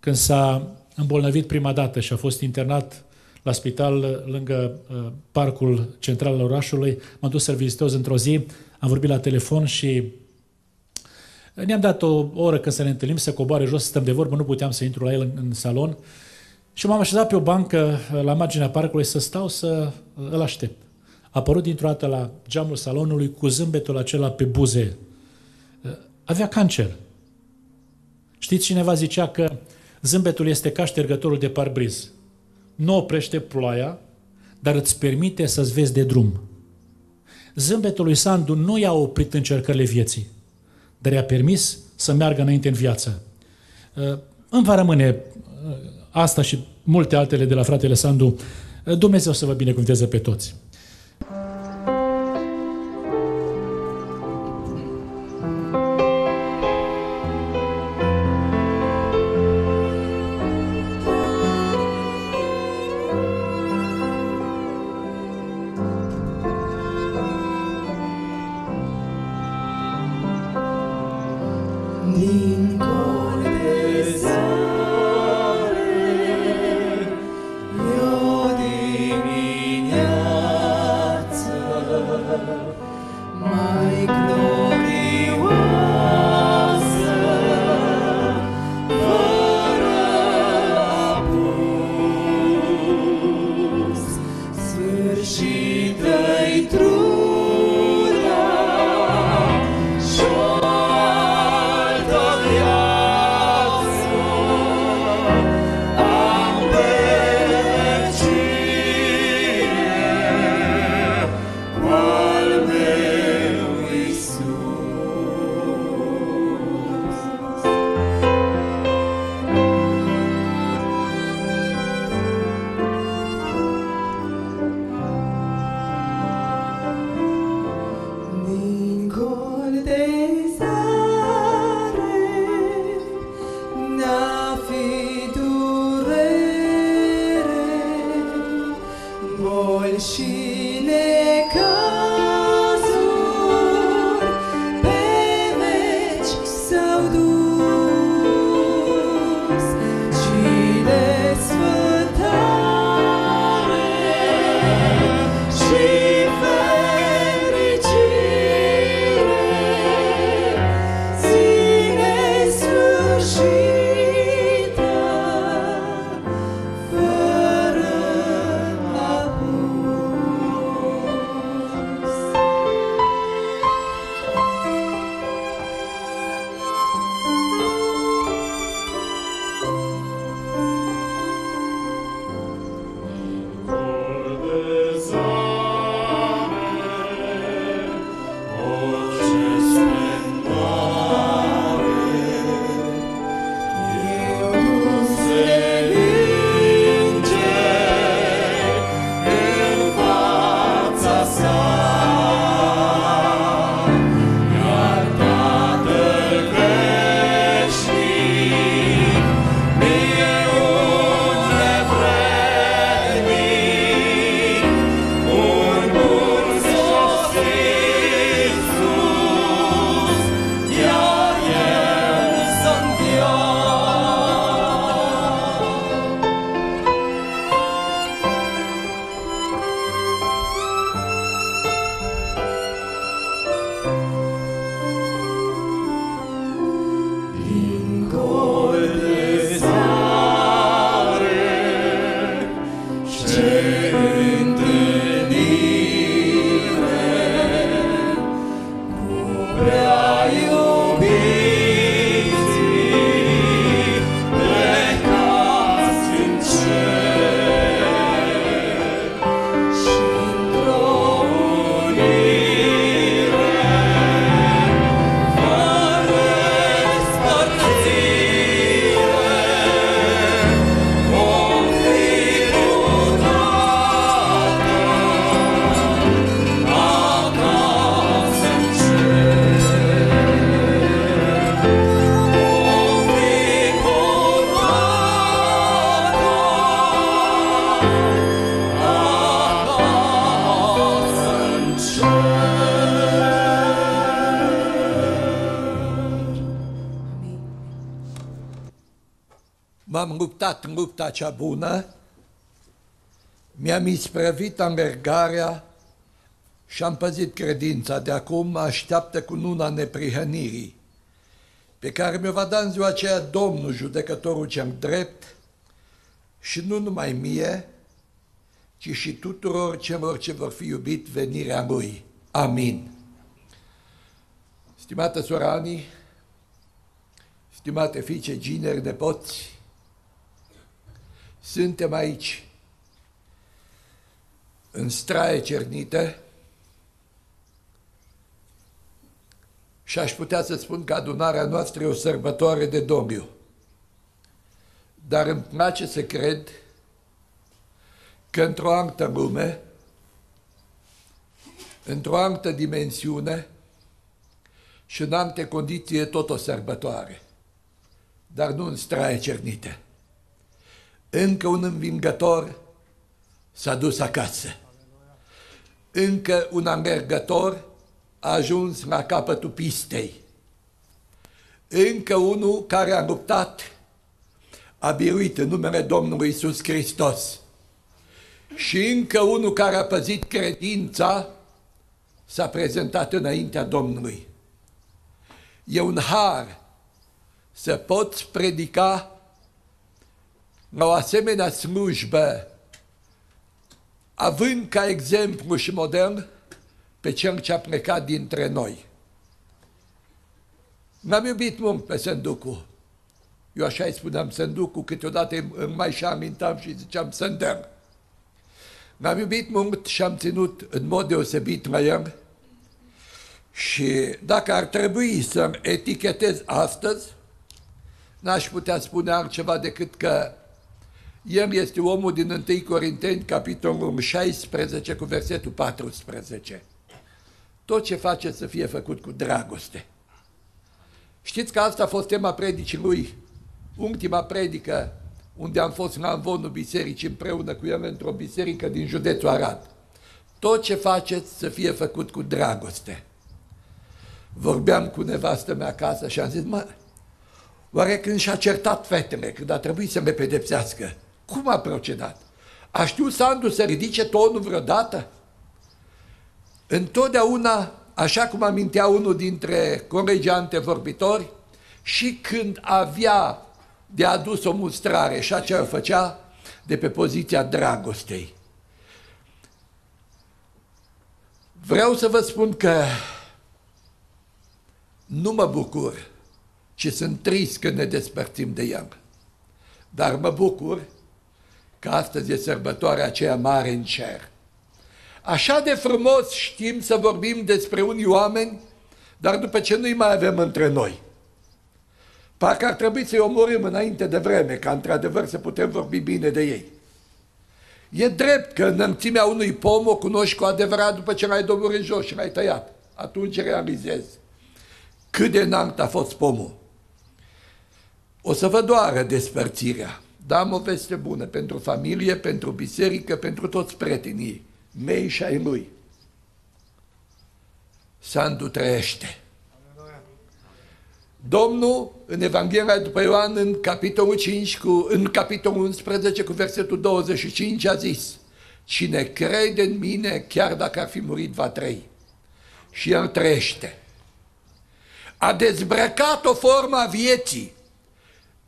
când s-a îmbolnăvit prima dată și a fost internat la spital lângă uh, parcul central al orașului. M-am dus să-l vizitez într-o zi, am vorbit la telefon și ne-am dat o oră când să ne întâlnim, să coboare jos, să stăm de vorbă, nu puteam să intru la el în, în salon. Și m-am așezat pe o bancă uh, la marginea parcului să stau să uh, îl aștept. A apărut dintr-o dată la geamul salonului cu zâmbetul acela pe buze. Uh, avea cancer. Știți, cineva zicea că zâmbetul este ca ștergătorul de parbriz. Nu oprește ploaia, dar îți permite să-ți vezi de drum. Zâmbetul lui Sandu nu i-a oprit încercările vieții dar i-a permis să meargă înainte în viață. Uh, îmi va rămâne uh, asta și multe altele de la fratele Sandu. Uh, Dumnezeu să vă binecuvânteze pe toți. M-am luptat în lupta cea bună, mi-am isprăvit amergarea și am păzit credința. De acum mă așteaptă cu nuna neprihănirii, pe care mi-o va da în ziua aceea Domnul, judecătorul cel drept, și nu numai mie, ci și tuturor celor ce vor fi iubit venirea Lui. Amin. Stimată sora Ani, stimate fiice, gineri, nepoți, suntem aici, în straie cernită, și aș putea să spun că adunarea noastră e o sărbătoare de Domnul. Dar îmi place să cred că într-o altă lume, într-o altă dimensiune și în alte condiții e tot o sărbătoare, dar nu în straie cernită. Încă un învingător s-a dus acasă. Încă un amergător a ajuns la capătul pistei. Încă unul care a luptat a biruit în numele Domnului Isus Hristos. Și încă unul care a păzit credința s-a prezentat înaintea Domnului. E un har să poți predica la o asemenea slujbă, având ca exemplu și model pe cel ce a plecat dintre noi. N-am iubit mult pe Sânducu. Eu așa îi spuneam Sânducu, câteodată îmi mai și amintam și ziceam Sândem. N-am iubit mult și am ținut în mod deosebit la el. Și dacă ar trebui să-mi etichetez astăzi, n-aș putea spune altceva decât că el este omul din 1 Corinteni, capitolul 16, cu versetul 14. Tot ce face să fie făcut cu dragoste. Știți că asta a fost tema predicii lui, ultima predică unde am fost la învonul bisericii împreună cu el într-o biserică din județul Arad. tot ce faceți să fie făcut cu dragoste. Vorbeam cu nevastă mea acasă și am zis, mă, oare când și-a certat fetele, când a trebuit să me pedepsească, cum a procedat? A știut Sandu să ridice tonul vreodată? Întotdeauna, așa cum amintea unul dintre colegii antevorbitori, și când avea de adus o mustrare și aceea o făcea de pe poziția dragostei. Vreau să vă spun că nu mă bucur, ci sunt trist că ne despărțim de el. Dar mă bucur că astăzi e sărbătoarea aceea mare în cer. Așa de frumos știm să vorbim despre unii oameni, dar după ce nu-i mai avem între noi. Parcă ar trebui să-i omorâm înainte de vreme, ca într-adevăr să putem vorbi bine de ei. E drept că înălțimea unui pom o cunoști cu adevărat după ce l-ai doborât jos și l-ai tăiat. Atunci realizezi cât de înalt a fost pomul. O să vă doară despărțirea, dar am o veste bună pentru familie, pentru biserică, pentru toți prietenii mei și ai lui. Sandu trăiește. Domnul, în Evanghelia după Ioan, în capitolul 5, cu, în capitolul 11, cu versetul 25, a zis, Cine crede în mine, chiar dacă ar fi murit, va trăi. Și el trăiește. A dezbrăcat o formă a vieții,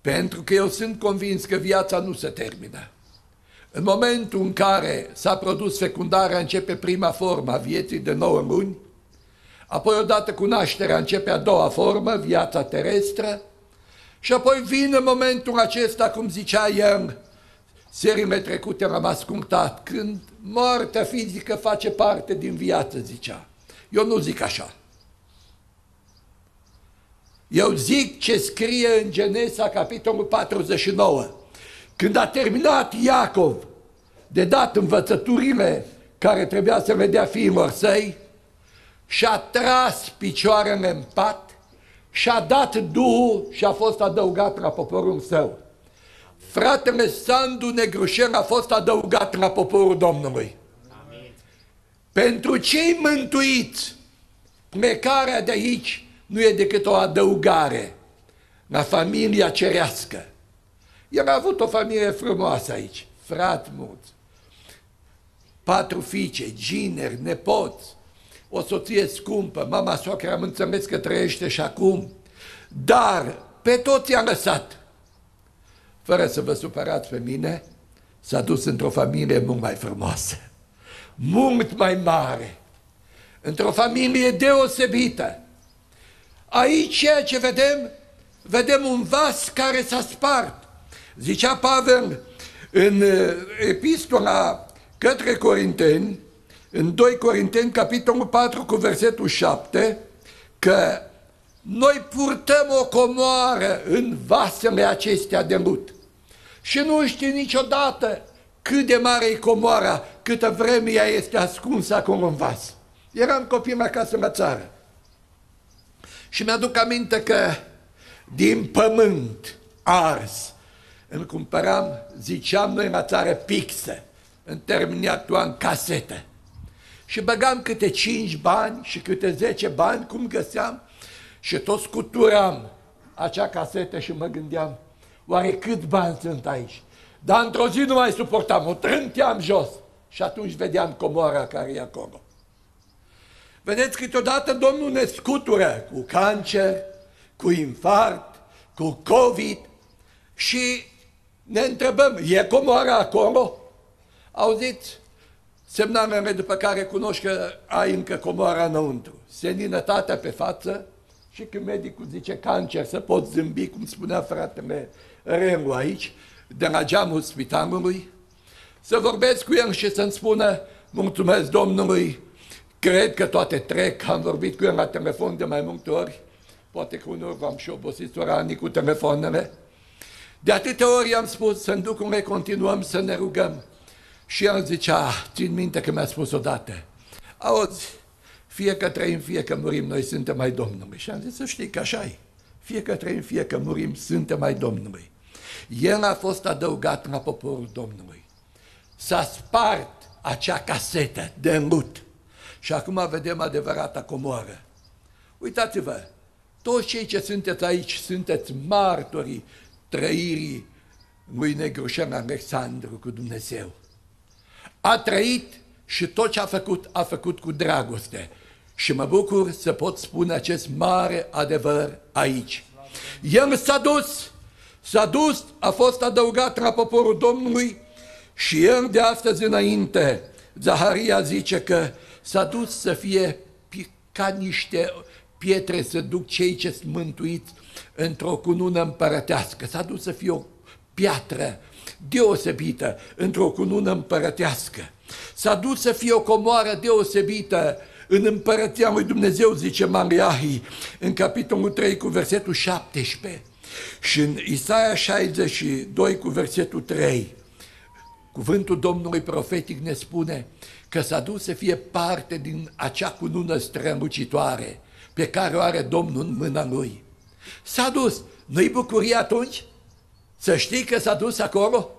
pentru că eu sunt convins că viața nu se termină. În momentul în care s-a produs fecundarea, începe prima formă a vieții de 9 luni, apoi odată cu nașterea începe a doua formă, viața terestră, și apoi vine momentul acesta, cum zicea el, serile trecute am ascultat, când moartea fizică face parte din viață, zicea. Eu nu zic așa. Eu zic ce scrie în Genesa, capitolul 49. Când a terminat Iacov de dat învățăturile care trebuia să le dea fiilor săi, și-a tras picioarele în pat, și-a dat Duhul și a fost adăugat la poporul său. Fratele Sandu Negrușel a fost adăugat la poporul Domnului. Amin. Pentru cei mântuiți, plecarea de aici nu e decât o adăugare la familia cerească. El a avut o familie frumoasă aici, frat mulți, patru fiice, gineri, nepoți, o soție scumpă, mama soacră am înțeles că trăiește și acum, dar pe toți i-a lăsat. Fără să vă supărați pe mine, s-a dus într-o familie mult mai frumoasă, mult mai mare, într-o familie deosebită. Aici ceea ce vedem, vedem un vas care s-a spart. Zicea Pavel în uh, epistola către Corinteni, în 2 Corinteni, capitolul 4, cu versetul 7, că noi purtăm o comoară în vasele acestea de lut. Și nu știi niciodată cât de mare e comoara, câtă vreme ea este ascunsă acolo în vas. Eram copii acasă la țară. Și mi-aduc aminte că din pământ ars îmi cumpăram, ziceam noi la țară, pixă, în termenii actual, casete și băgam câte cinci bani și câte zece bani, cum găseam, și tot scuturam acea casetă și mă gândeam, oare cât bani sunt aici? Dar într-o zi nu mai suportam, o trânteam jos și atunci vedeam comoara care e acolo. Vedeți, câteodată Domnul ne scutură cu cancer, cu infart, cu COVID și ne întrebăm, e comoara acolo? Auziți, semnalele după care cunoști că ai încă comoara înăuntru. Seninătatea pe față și când medicul zice cancer, să poți zâmbi, cum spunea fratele Relu aici, de la geamul spitalului, să vorbesc cu el și să-mi spună, mulțumesc Domnului, cred că toate trec, am vorbit cu el la telefon de mai multe ori, poate că uneori v-am și obosit soranii cu telefoanele, de atâtea ori am spus să-mi duc unde continuăm să ne rugăm. Și el zicea, țin minte că mi-a spus odată, auzi, fie că trăim, fie că murim, noi suntem mai Domnului. Și am zis să știi că așa e. Fie că trăim, fie că murim, suntem mai Domnului. El a fost adăugat la poporul Domnului. S-a spart acea casetă de înlut. Și acum vedem adevărata comoară. Uitați-vă, toți cei ce sunteți aici sunteți martorii trăirii lui Negrușan Alexandru cu Dumnezeu. A trăit și tot ce a făcut, a făcut cu dragoste. Și mă bucur să pot spune acest mare adevăr aici. El s-a dus, s-a dus, a fost adăugat la poporul Domnului și el de astăzi înainte, Zaharia zice că s-a dus să fie ca niște pietre să duc cei ce sunt mântuiți într-o cunună împărătească. S-a dus să fie o piatră deosebită într-o cunună împărătească. S-a dus să fie o comoară deosebită în împărăția lui Dumnezeu, zice Mariahi, în capitolul 3 cu versetul 17 și în Isaia 62 cu versetul 3. Cuvântul Domnului profetic ne spune că s-a dus să fie parte din acea cunună strălucitoare pe care o are Domnul în mâna lui. S-a dus. Nu-i bucurie atunci? Să știi că s-a dus acolo?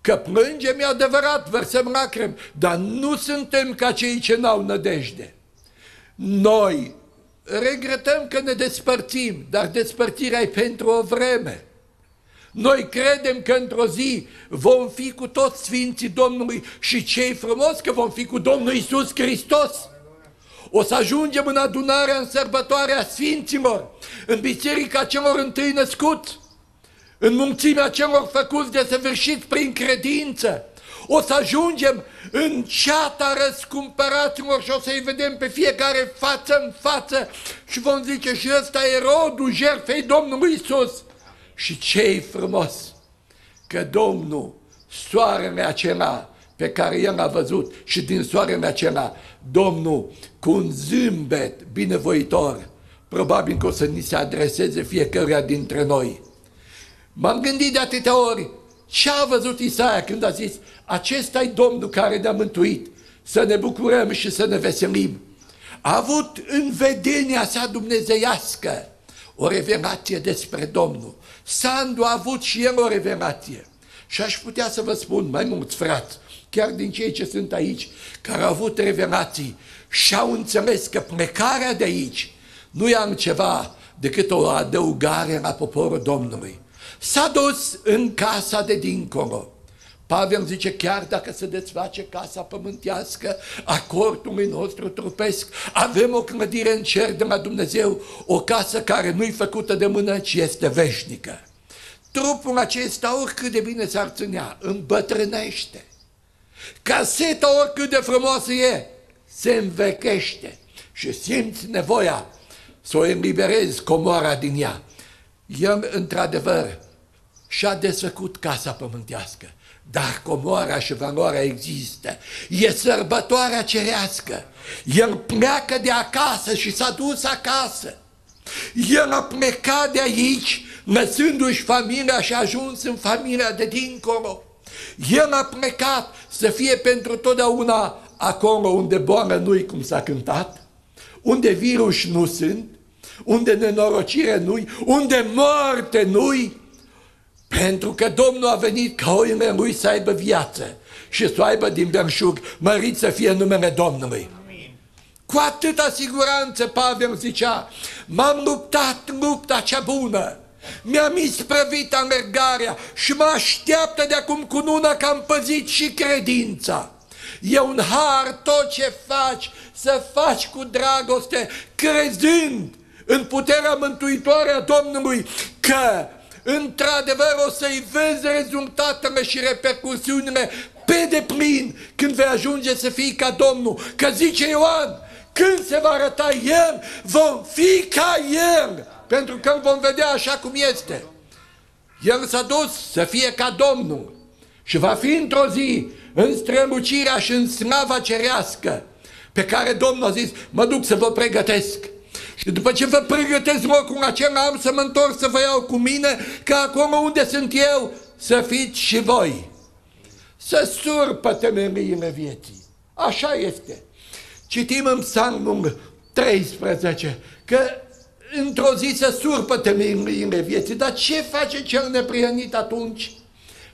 Că plângem e adevărat, vărsăm lacrimi, dar nu suntem ca cei ce n-au nădejde. Noi regretăm că ne despărțim, dar despărțirea e pentru o vreme. Noi credem că într-o zi vom fi cu toți Sfinții Domnului și cei frumos că vom fi cu Domnul Isus Hristos. O să ajungem în adunarea, în sărbătoarea Sfinților, în biserica celor întâi născuți, în mulțimea celor făcuți de săvârșit prin credință. O să ajungem în ceata răscumpăraților și o să-i vedem pe fiecare față în față și vom zice și ăsta e rodul jertfei Domnului Isus. Și ce frumos că Domnul, soarele acela pe care el a văzut și din soarele acela, Domnul, cu un zâmbet binevoitor, probabil că o să ni se adreseze fiecăruia dintre noi M-am gândit de atâtea ori ce a văzut Isaia când a zis acesta e Domnul care ne-a mântuit, să ne bucurăm și să ne veselim. A avut în vedenia sa dumnezeiască o revelație despre Domnul. Sandu a avut și el o revelație. Și aș putea să vă spun mai mulți frați, chiar din cei ce sunt aici, care au avut revelații și au înțeles că plecarea de aici nu e altceva decât o adăugare la poporul Domnului. S-a dus în casa de dincolo. Pavel zice, chiar dacă se desface casa pământească a cortului nostru trupesc, avem o clădire în cer de la Dumnezeu, o casă care nu-i făcută de mână, ci este veșnică. Trupul acesta, oricât de bine s-ar ținea, îmbătrânește. Caseta, oricât de frumoasă e, se învechește și simți nevoia să o eliberezi comoara din ea. El, într-adevăr, și-a desfăcut casa pământească. Dar comoara și valoarea există. E sărbătoarea cerească. El pleacă de acasă și s-a dus acasă. El a plecat de aici, lăsându-și familia și a ajuns în familia de dincolo. El a plecat să fie pentru totdeauna acolo unde boală nu-i cum s-a cântat, unde virus nu sunt, unde nenorocire nu-i, unde moarte nu-i, pentru că Domnul a venit ca oile lui să aibă viață și să aibă din belșug, mărit să fie numele Domnului. Cu atâta siguranță Pavel zicea, m-am luptat lupta cea bună, mi-am isprăvit alergarea și mă așteaptă de acum cu nuna că am păzit și credința. E un har tot ce faci, să faci cu dragoste, crezând în puterea mântuitoare a Domnului, că într-adevăr o să-i vezi rezultatele și repercusiunile pe deplin când vei ajunge să fii ca Domnul. Că zice Ioan, când se va arăta El, vom fi ca El, pentru că îl vom vedea așa cum este. El s-a dus să fie ca Domnul și va fi într-o zi în strălucirea și în slava cerească pe care Domnul a zis, mă duc să vă pregătesc. Și după ce vă pregătesc locul acela, am să mă întorc să vă iau cu mine, ca acolo unde sunt eu, să fiți și voi. Să surpă temeriile vieții. Așa este. Citim în psalmul 13 că într-o zi să surpă temeriile vieții. Dar ce face cel neprienit atunci?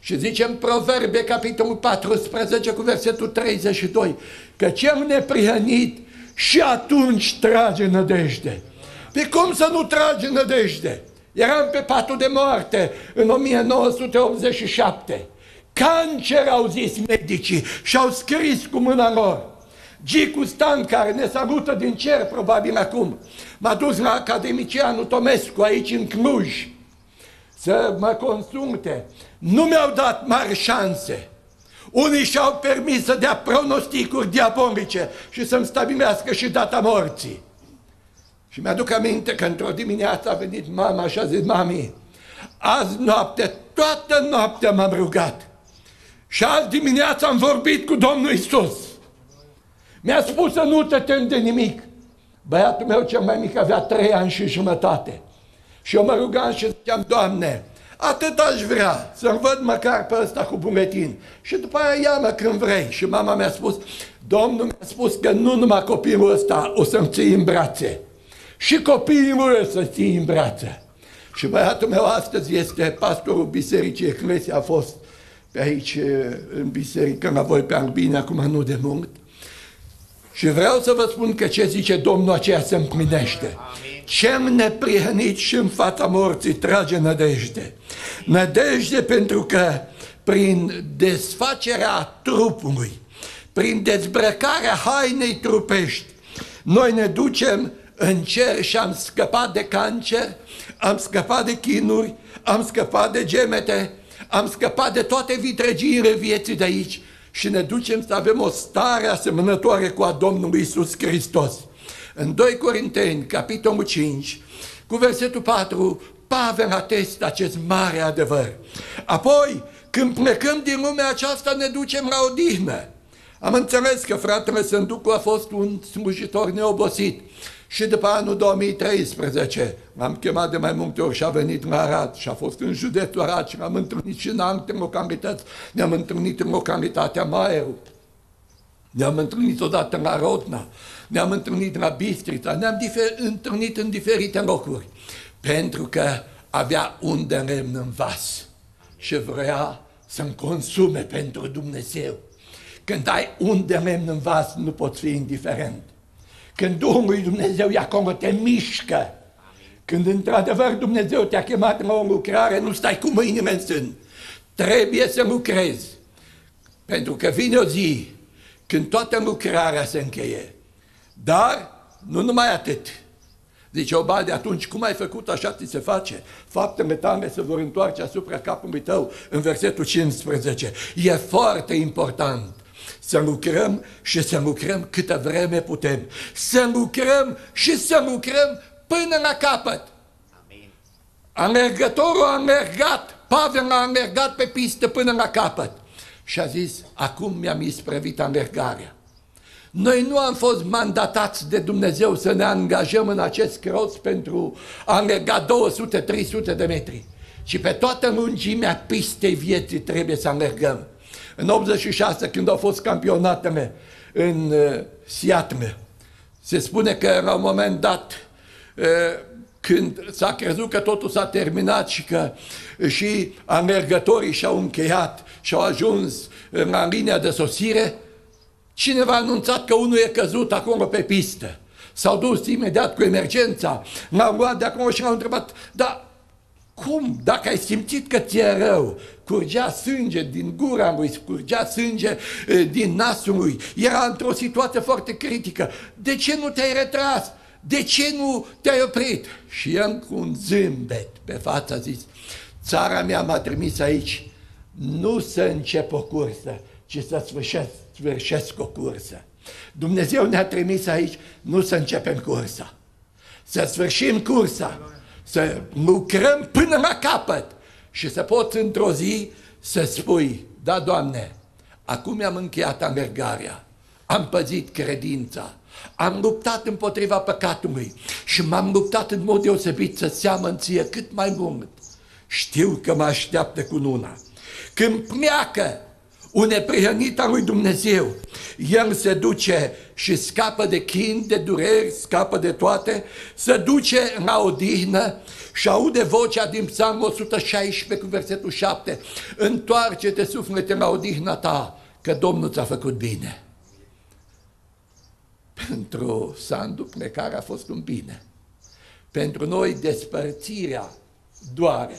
Și zice în Proverbe, capitolul 14, cu versetul 32, că cel neprihănit și atunci trage nădejde. Pe cum să nu trage nădejde? Eram pe patul de moarte în 1987. Cancer, au zis medicii și au scris cu mâna lor. Gicu Stan, care ne salută din cer, probabil acum, m-a dus la academicianul Tomescu, aici în Cluj, să mă consulte. Nu mi-au dat mari șanse. Unii și-au permis să dea pronosticuri diabolice și să-mi stabilească și data morții. Și mi-aduc aminte că într-o dimineață a venit mama și a zis, mami, azi noapte, toată noaptea m-am rugat. Și azi dimineața am vorbit cu Domnul Isus. Mi-a spus să nu te tem de nimic. Băiatul meu cel mai mic avea trei ani și jumătate. Și eu mă rugam și ziceam, Doamne, atât aș vrea să-l văd măcar pe ăsta cu buletin. Și după aia ia-mă când vrei. Și mama mi-a spus, Domnul mi-a spus că nu numai copilul ăsta o să-mi ții în brațe. Și copiii o să ții în brațe. Și băiatul meu astăzi este pastorul Bisericii Eclesia, a fost pe aici în biserică la voi pe Albine, acum nu de mult. Și vreau să vă spun că ce zice Domnul aceea se împlinește. Ce-mi neprihănit și în fața morții trage nădejde. Nădejde pentru că prin desfacerea trupului, prin dezbrăcarea hainei trupești, noi ne ducem în cer și am scăpat de cancer, am scăpat de chinuri, am scăpat de gemete, am scăpat de toate vitregiile vieții de aici și ne ducem să avem o stare asemănătoare cu a Domnului Isus Hristos. În 2 Corinteni, capitolul 5, cu versetul 4, Pavel atestă acest mare adevăr. Apoi, când plecăm din lumea aceasta, ne ducem la odihnă. Am înțeles că fratele Sânducu a fost un slujitor neobosit și după anul 2013 l-am chemat de mai multe ori și a venit la Arad și a fost în județul Arad și l-am întâlnit și în alte localități. Ne-am întâlnit în localitatea Maieru, ne-am întâlnit odată la Rodna, ne-am întâlnit la Bistrița, ne-am întâlnit în diferite locuri, pentru că avea un de lemn în vas și vrea să-mi consume pentru Dumnezeu. Când ai un de lemn în vas, nu poți fi indiferent. Când Duhul lui Dumnezeu e acolo, te mișcă. Când într-adevăr Dumnezeu te-a chemat la o lucrare, nu stai cu mâinile în sân. Trebuie să lucrezi. Pentru că vine o zi când toată lucrarea se încheie. Dar nu numai atât. Zice Obade, atunci cum ai făcut așa ți se face? Faptele tale se vor întoarce asupra capului tău în versetul 15. E foarte important să lucrăm și să lucrăm câtă vreme putem. Să lucrăm și să lucrăm până la capăt. Amin. Alergătorul a alergat, Pavel a alergat pe pistă până la capăt. Și a zis, acum mi-am isprăvit alergarea. Noi nu am fost mandatați de Dumnezeu să ne angajăm în acest cross pentru a alerga 200-300 de metri, ci pe toată lungimea pistei vieții trebuie să alergăm. În 86, când au fost campionatele în uh, Seattle, se spune că la un moment dat, uh, când s-a crezut că totul s-a terminat și că și amergătorii și-au încheiat și-au ajuns la linia de sosire, cineva a anunțat că unul e căzut acolo pe pistă. S-au dus imediat cu emergența, l-au luat de acolo și l-au întrebat, dar cum? Dacă ai simțit că ți-e rău, curgea sânge din gura lui, curgea sânge din nasul lui, era într-o situație foarte critică. De ce nu te-ai retras? De ce nu te-ai oprit? Și el cu un zâmbet pe față a zis, țara mea m-a trimis aici nu să încep o cursă, ci să sfârșesc, sfârșesc o cursă. Dumnezeu ne-a trimis aici nu să începem cursa, să sfârșim cursa să lucrăm până la capăt și să poți într-o zi să spui, da, Doamne, acum mi-am încheiat amergarea, am păzit credința, am luptat împotriva păcatului și m-am luptat în mod deosebit să seamăn ție cât mai mult. Știu că mă așteaptă cu luna. Când pleacă un neprihănit al lui Dumnezeu. El se duce și scapă de chin, de dureri, scapă de toate, se duce la odihnă și aude vocea din psalmul 116 cu versetul 7. Întoarce-te suflete la odihna ta, că Domnul ți-a făcut bine. Pentru Sandu plecarea a fost un bine. Pentru noi despărțirea doare.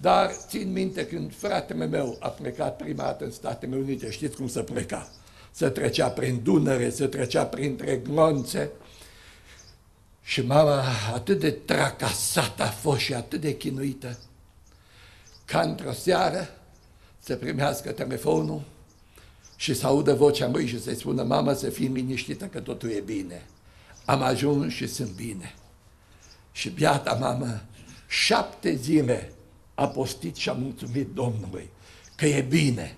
Dar țin minte când fratele meu a plecat prima dată în Statele Unite, știți cum se pleca? Se trecea prin Dunăre, se trecea printre glonțe. Și mama atât de tracasată a fost și atât de chinuită, ca într-o seară să primească telefonul și să audă vocea lui și să-i spună, mamă, să fii liniștită că totul e bine. Am ajuns și sunt bine. Și biata mamă, șapte zile a postit și a mulțumit Domnului că e bine.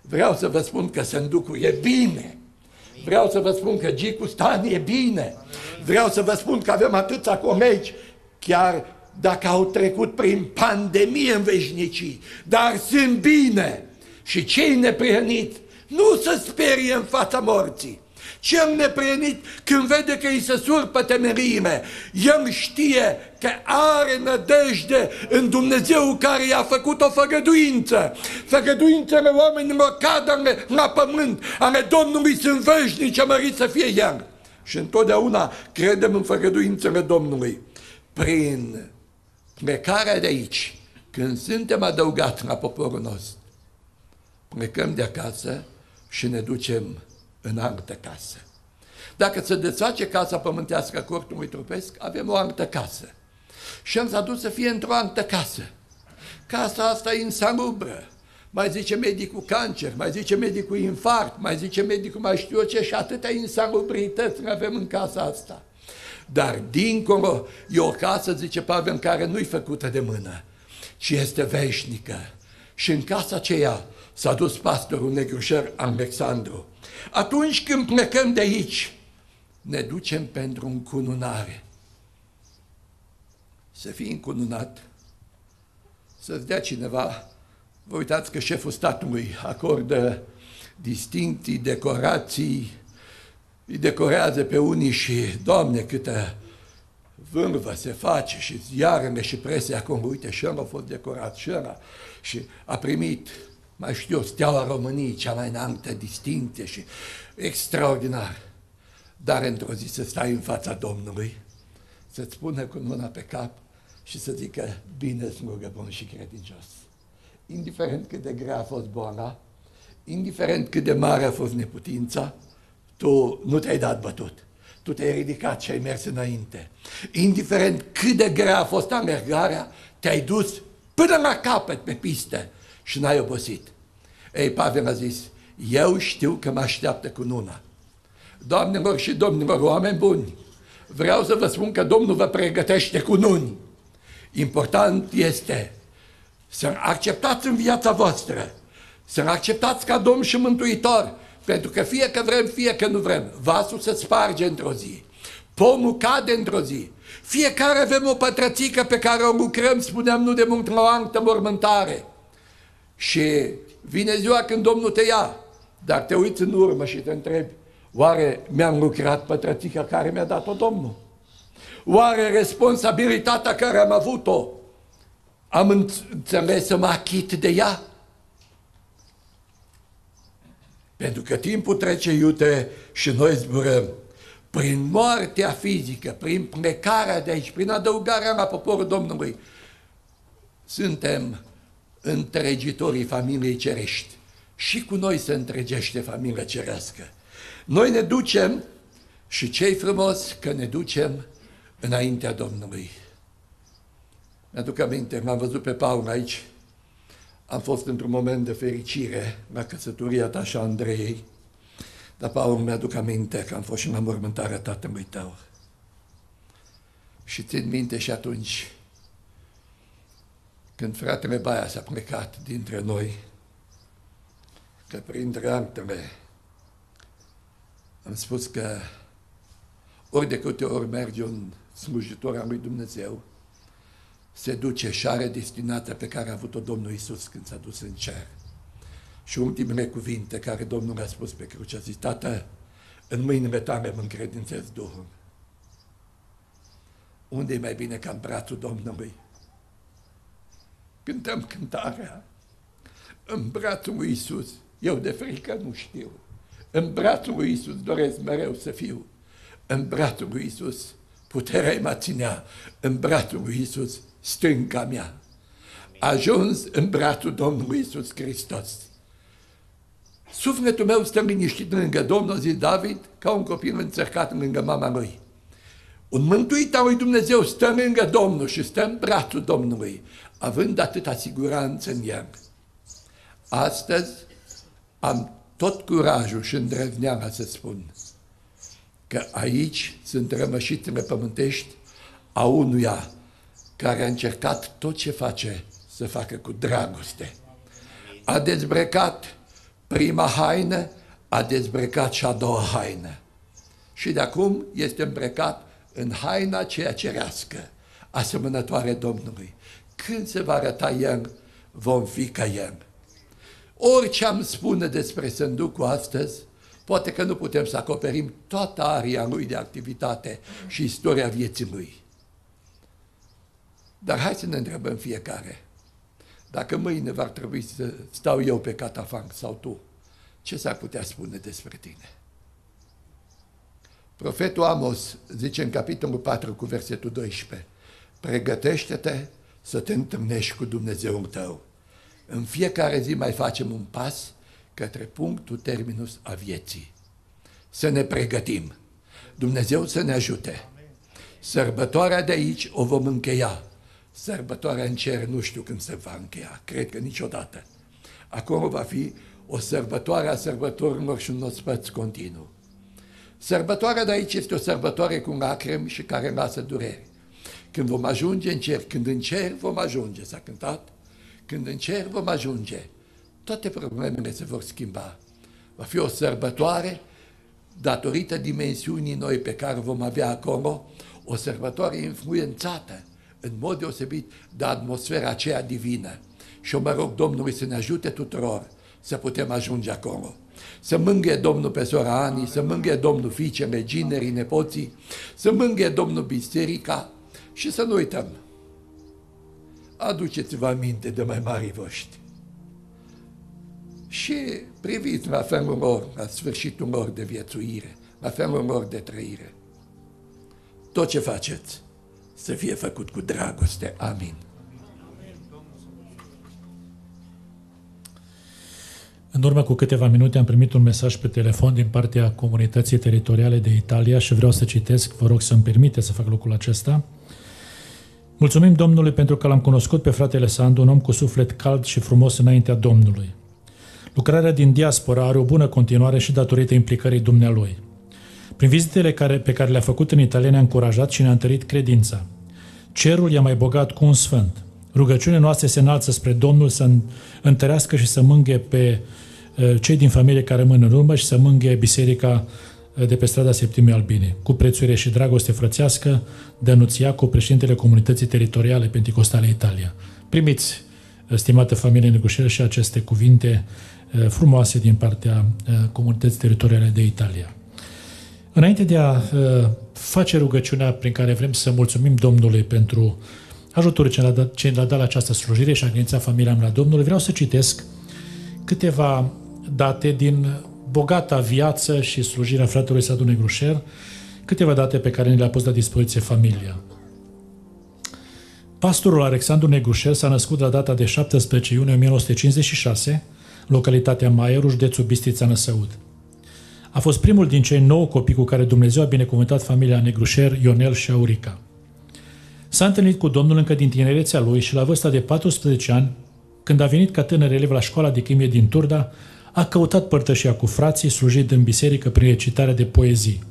Vreau să vă spun că Sânducul e bine. Vreau să vă spun că Gicu Stan e bine. Vreau să vă spun că avem atâția colegi, chiar dacă au trecut prin pandemie în veșnicii, dar sunt bine. Și cei neprihăniți nu se sperie în fața morții. Cel neprienit, când vede că îi se surpă temeriime, el știe că are nădejde în Dumnezeu care i-a făcut o făgăduință. Făgăduințele oamenilor cad la pământ, ale Domnului sunt veșnice, mărit să fie El. Și întotdeauna credem în făgăduințele Domnului. Prin plecarea de aici, când suntem adăugați la poporul nostru, plecăm de acasă și ne ducem în altă casă. Dacă se desface casa pământească cortului trupesc, avem o altă casă. Și am dus să fie într-o altă casă. Casa asta e insalubră. Mai zice medicul cancer, mai zice medicul infarct, mai zice medicul mai știu eu ce și atâtea insalubrități avem în casa asta. Dar dincolo e o casă, zice Pavel, care nu-i făcută de mână, ci este veșnică. Și în casa aceea s-a dus pastorul negrușer Alexandru. Atunci când plecăm de aici, ne ducem pentru încununare. Să fii încununat, să-ți dea cineva, vă uitați că șeful statului acordă distincții, decorații, îi decorează pe unii și, Doamne, câtă vârvă se face și ziarele și prese acum, uite, și a fost decorat, și ăla, și a primit mai știu, steaua României, cea mai înaltă distinție și extraordinar. Dar într-o zi să stai în fața Domnului, să-ți pună cu mâna pe cap și să zică, bine smurgă bun și credincios. Indiferent cât de grea a fost boala, indiferent cât de mare a fost neputința, tu nu te-ai dat bătut. Tu te-ai ridicat și ai mers înainte. Indiferent cât de grea a fost amergarea, te-ai dus până la capăt pe pistă și n-ai obosit. Ei, Pavel a zis, eu știu că mă așteaptă cu nuna. Doamnelor și domnilor, oameni buni, vreau să vă spun că Domnul vă pregătește cu nuni. Important este să acceptați în viața voastră, să acceptați ca Domn și Mântuitor, pentru că fie că vrem, fie că nu vrem, vasul se sparge într-o zi, pomul cade într-o zi, fiecare avem o pătrățică pe care o lucrăm, spuneam nu de mult la o altă mormântare. Și vine ziua când Domnul te ia, dar te uiți în urmă și te întrebi, oare mi-am lucrat pătrățica care mi-a dat-o Domnul? Oare responsabilitatea care am avut-o, am înțeles să mă achit de ea? Pentru că timpul trece iute și noi zburăm. Prin moartea fizică, prin plecarea de aici, prin adăugarea la poporul Domnului, suntem întregitorii familiei cerești. Și cu noi se întregește familia cerească. Noi ne ducem și cei frumos că ne ducem înaintea Domnului. Mi-aduc aminte, m-am văzut pe Paul aici, am fost într-un moment de fericire la căsătoria ta și a Andrei, dar Paul mi-aduc aminte că am fost și la mormântarea tatălui tău. Și țin minte și atunci când fratele Baia s-a plecat dintre noi, că printre altele am spus că ori de câte ori merge un slujitor al lui Dumnezeu, se duce și are destinația pe care a avut-o Domnul Isus când s-a dus în cer. Și ultimele cuvinte care Domnul a spus pe cruce, a zis, Tată, în mâinile tale mă încredințez Duhul. Unde e mai bine ca în brațul Domnului? Cântăm cântarea. În brațul lui Isus, eu de frică nu știu. În brațul lui Isus doresc mereu să fiu. În brațul lui Isus puterea mă ținea. În brațul lui Isus stânca mea. Ajuns în brațul Domnului Isus Hristos. Sufletul meu stă liniștit lângă Domnul, zi David, ca un copil înțărcat lângă mama lui. Un mântuit al lui Dumnezeu stă lângă Domnul și stă în brațul Domnului, având atâta siguranță în el. Astăzi am tot curajul și îndrăzneala să spun că aici sunt rămășitele pământești a unuia care a încercat tot ce face să facă cu dragoste. A dezbrecat prima haină, a dezbrecat și a doua haină. Și de acum este îmbrăcat în haina ceea cerească, asemănătoare Domnului. Când se va arăta El, vom fi ca El. Orice am spune despre Sânducu astăzi, poate că nu putem să acoperim toată aria lui de activitate și istoria vieții lui. Dar hai să ne întrebăm fiecare. Dacă mâine va trebui să stau eu pe catafang sau tu, ce s-ar putea spune despre tine? Profetul Amos zice în capitolul 4 cu versetul 12, pregătește-te să te întâlnești cu Dumnezeul tău. În fiecare zi mai facem un pas către punctul terminus a vieții. Să ne pregătim. Dumnezeu să ne ajute. Sărbătoarea de aici o vom încheia. Sărbătoarea în cer nu știu când se va încheia. Cred că niciodată. Acolo va fi o sărbătoare a sărbătorilor și un ospăț continuu. Sărbătoarea de aici este o sărbătoare cu lacrimi și care lasă durere. Când vom ajunge în cer, când în cer vom ajunge, s-a cântat, când în cer vom ajunge, toate problemele se vor schimba. Va fi o sărbătoare datorită dimensiunii noi pe care vom avea acolo, o sărbătoare influențată în mod deosebit de atmosfera aceea divină. Și eu mă rog Domnului să ne ajute tuturor să putem ajunge acolo. Să mângâie Domnul pe sora Ani, să mângâie Domnul fiicele, ginerii, nepoții, să mângâie Domnul biserica și să nu uităm. Aduceți-vă aminte de mai mari voștri. Și priviți la felul lor, la sfârșitul lor de viețuire, la felul lor de trăire. Tot ce faceți să fie făcut cu dragoste. Amin. În urmă cu câteva minute am primit un mesaj pe telefon din partea comunității teritoriale de Italia și vreau să citesc, vă rog să-mi permite să fac lucrul acesta. Mulțumim Domnului pentru că l-am cunoscut pe fratele Sandu, un om cu suflet cald și frumos înaintea Domnului. Lucrarea din diaspora are o bună continuare și datorită implicării dumnealui. Prin vizitele care, pe care le-a făcut în Italia ne-a încurajat și ne-a întărit credința. Cerul i-a mai bogat cu un sfânt. Rugăciunea noastră se înalță spre Domnul să întărească și să mânghe pe cei din familie care rămân în urmă și să mânghe biserica de pe strada Septimii Albine. Cu prețuire și dragoste frățească, Dănuț cu președintele Comunității Teritoriale Pentecostale Italia. Primiți, stimată familie Negușel, și aceste cuvinte frumoase din partea Comunității Teritoriale de Italia. Înainte de a face rugăciunea prin care vrem să mulțumim Domnului pentru ajutorul ce l-a dat, ce l-a dat la această slujire și a credințat familia mea la Domnului, vreau să citesc câteva date din bogata viață și slujirea fratelui Sadu Negrușer, câteva date pe care ni le-a pus la dispoziție familia. Pastorul Alexandru Negrușel s-a născut la data de 17 iunie 1956, localitatea Maieruș, județul Bistrița Năsăud. A fost primul din cei nouă copii cu care Dumnezeu a binecuvântat familia Negrușer, Ionel și Aurica. S-a întâlnit cu Domnul încă din tinerețea lui și la vârsta de 14 ani, când a venit ca tânăr elev la școala de chimie din Turda, a căutat părtășia cu frații, slujit în biserică prin recitarea de poezii.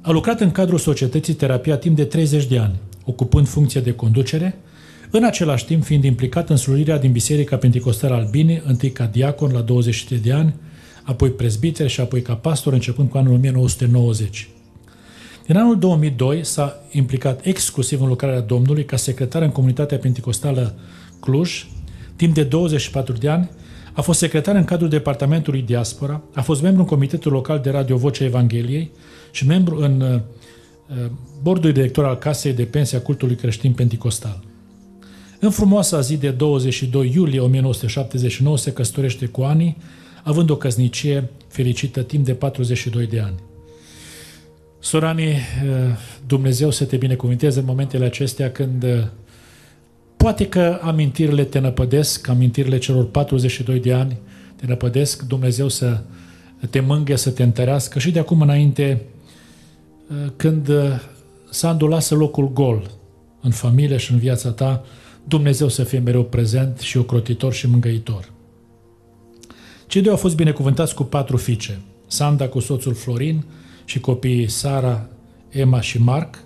A lucrat în cadrul societății terapia timp de 30 de ani, ocupând funcția de conducere, în același timp fiind implicat în slujirea din Biserica Pentecostală Albine, întâi ca diacon la 23 de ani, apoi prezbiter și apoi ca pastor începând cu anul 1990. Din anul 2002 s-a implicat exclusiv în lucrarea Domnului ca secretar în comunitatea pentecostală Cluj, timp de 24 de ani, A fost secretar în cadrul Departamentului Diaspora, a fost membru în Comitetul Local de Radio Vocea Evangheliei și membru în uh, bordul director al Casei de Pensie a Cultului Creștin Penticostal. În frumoasa zi de 22 iulie 1979 se căsătorește cu Ani, având o căsnicie fericită timp de 42 de ani. Sorani, uh, Dumnezeu să te binecuvinteze în momentele acestea când uh, poate că amintirile te năpădesc, amintirile celor 42 de ani te năpădesc, Dumnezeu să te mânghe, să te întărească și de acum înainte, uh, când Sandu lasă locul gol în familie și în viața ta, Dumnezeu să fie mereu prezent și ocrotitor și mângăitor. Cei doi au fost binecuvântați cu patru fiice, Sanda cu soțul Florin și copiii Sara, Emma și Mark,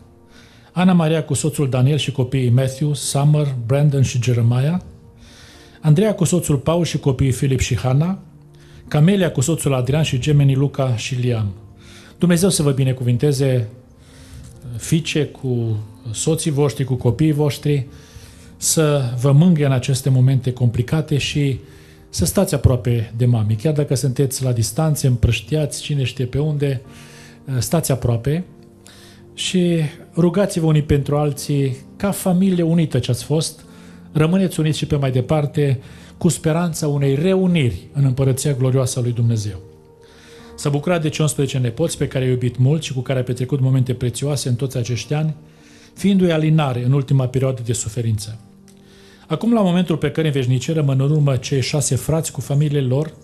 Ana Maria cu soțul Daniel și copiii Matthew, Summer, Brandon și Jeremiah, Andreea cu soțul Paul și copiii Filip și Hana, Camelia cu soțul Adrian și gemenii Luca și Liam. Dumnezeu să vă binecuvinteze fiice cu soții voștri, cu copiii voștri, să vă mânghe în aceste momente complicate și să stați aproape de mami. Chiar dacă sunteți la distanțe, împrăștiați, cine știe pe unde, stați aproape și rugați-vă unii pentru alții ca familie unită ce ați fost, rămâneți uniți și pe mai departe cu speranța unei reuniri în împărăția glorioasă a lui Dumnezeu. S-a bucurat de 15 nepoți pe care i-a iubit mult și cu care a petrecut momente prețioase în toți acești ani, fiindu-i alinare în ultima perioadă de suferință. Acum, la momentul pe care în veșnicie rămân în urmă cei șase frați cu familiile lor,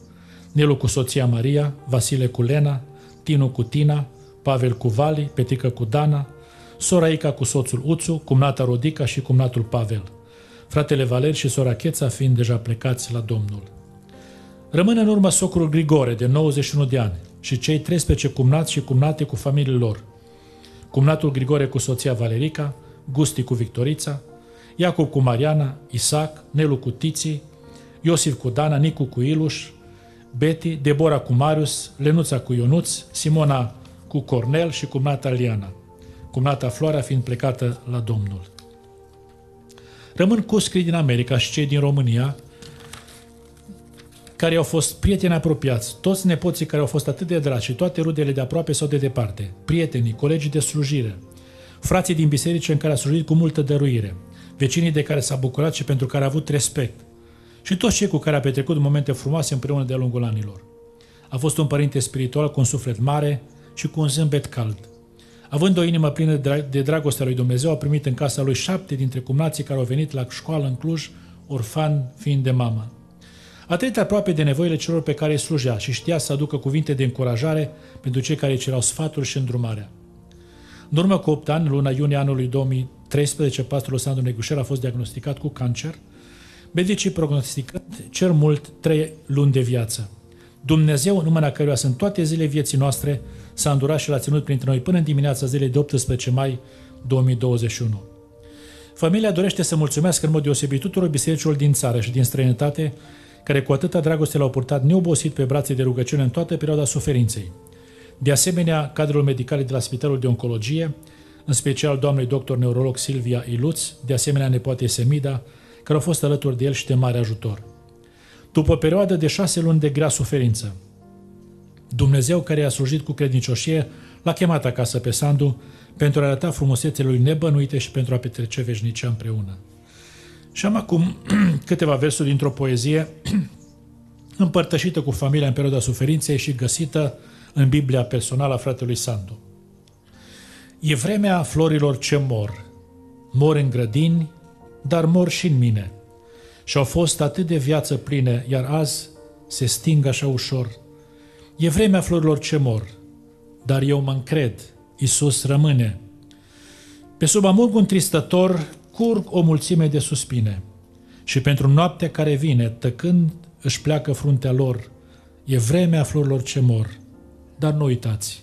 Nelu cu soția Maria, Vasile cu Lena, Tinu cu Tina, Pavel cu Vali, Petică cu Dana, sora Ica cu soțul Uțu, cumnata Rodica și cumnatul Pavel, fratele Valer și sora Cheța fiind deja plecați la Domnul. Rămâne în urmă socrul Grigore, de 91 de ani, și cei 13 cumnați și cumnate cu familiile lor. Cumnatul Grigore cu soția Valerica, Gusti cu Victorița, Iacob cu Mariana, Isaac, Nelu cu Tiții, Iosif cu Dana, Nicu cu Iluș, Betty, Debora cu Marius, Lenuța cu Ionuț, Simona cu Cornel și cumnata Liana, cumnata Floarea fiind plecată la Domnul. Rămân cuscrii din America și cei din România, care au fost prieteni apropiați, toți nepoții care au fost atât de dragi și toate rudele de aproape sau de departe, prietenii, colegii de slujire, frații din biserică în care a slujit cu multă dăruire, vecinii de care s-a bucurat și pentru care a avut respect, și toți cei cu care a petrecut momente frumoase împreună de-a lungul anilor. A fost un părinte spiritual cu un suflet mare și cu un zâmbet cald. Având o inimă plină de dragostea lui Dumnezeu, a primit în casa lui șapte dintre cumnații care au venit la școală în Cluj, orfan fiind de mamă. A trăit aproape de nevoile celor pe care îi slujea și știa să aducă cuvinte de încurajare pentru cei care îi cerau sfaturi și îndrumarea. În urmă cu 8 ani, luna iunie anului 2013, pastorul Sandu Negușel a fost diagnosticat cu cancer, medicii prognosticând cer mult trei luni de viață. Dumnezeu, în mâna căruia sunt toate zile vieții noastre, s-a îndurat și l-a ținut printre noi până în dimineața zilei de 18 mai 2021. Familia dorește să mulțumească în mod deosebit tuturor bisericilor din țară și din străinătate, care cu atâta dragoste l-au purtat neobosit pe brațe de rugăciune în toată perioada suferinței. De asemenea, cadrul medical de la Spitalul de Oncologie, în special doamnei doctor neurolog Silvia Iluț, de asemenea nepoate Semida, care au fost alături de el și de mare ajutor. După o perioadă de șase luni de grea suferință, Dumnezeu care i-a slujit cu credincioșie l-a chemat acasă pe Sandu pentru a arăta frumusețele lui nebănuite și pentru a petrece veșnicea împreună. Și am acum câteva versuri dintr-o poezie împărtășită cu familia în perioada suferinței și găsită în Biblia personală a fratelui Sandu. E vremea florilor ce mor, mor în grădini, dar mor și în mine. Și au fost atât de viață pline, iar azi se sting așa ușor. E vremea florilor ce mor, dar eu mă încred, Iisus rămâne. Pe sub amurg un tristător curg o mulțime de suspine și pentru noaptea care vine, tăcând, își pleacă fruntea lor. E vremea florilor ce mor, dar nu uitați,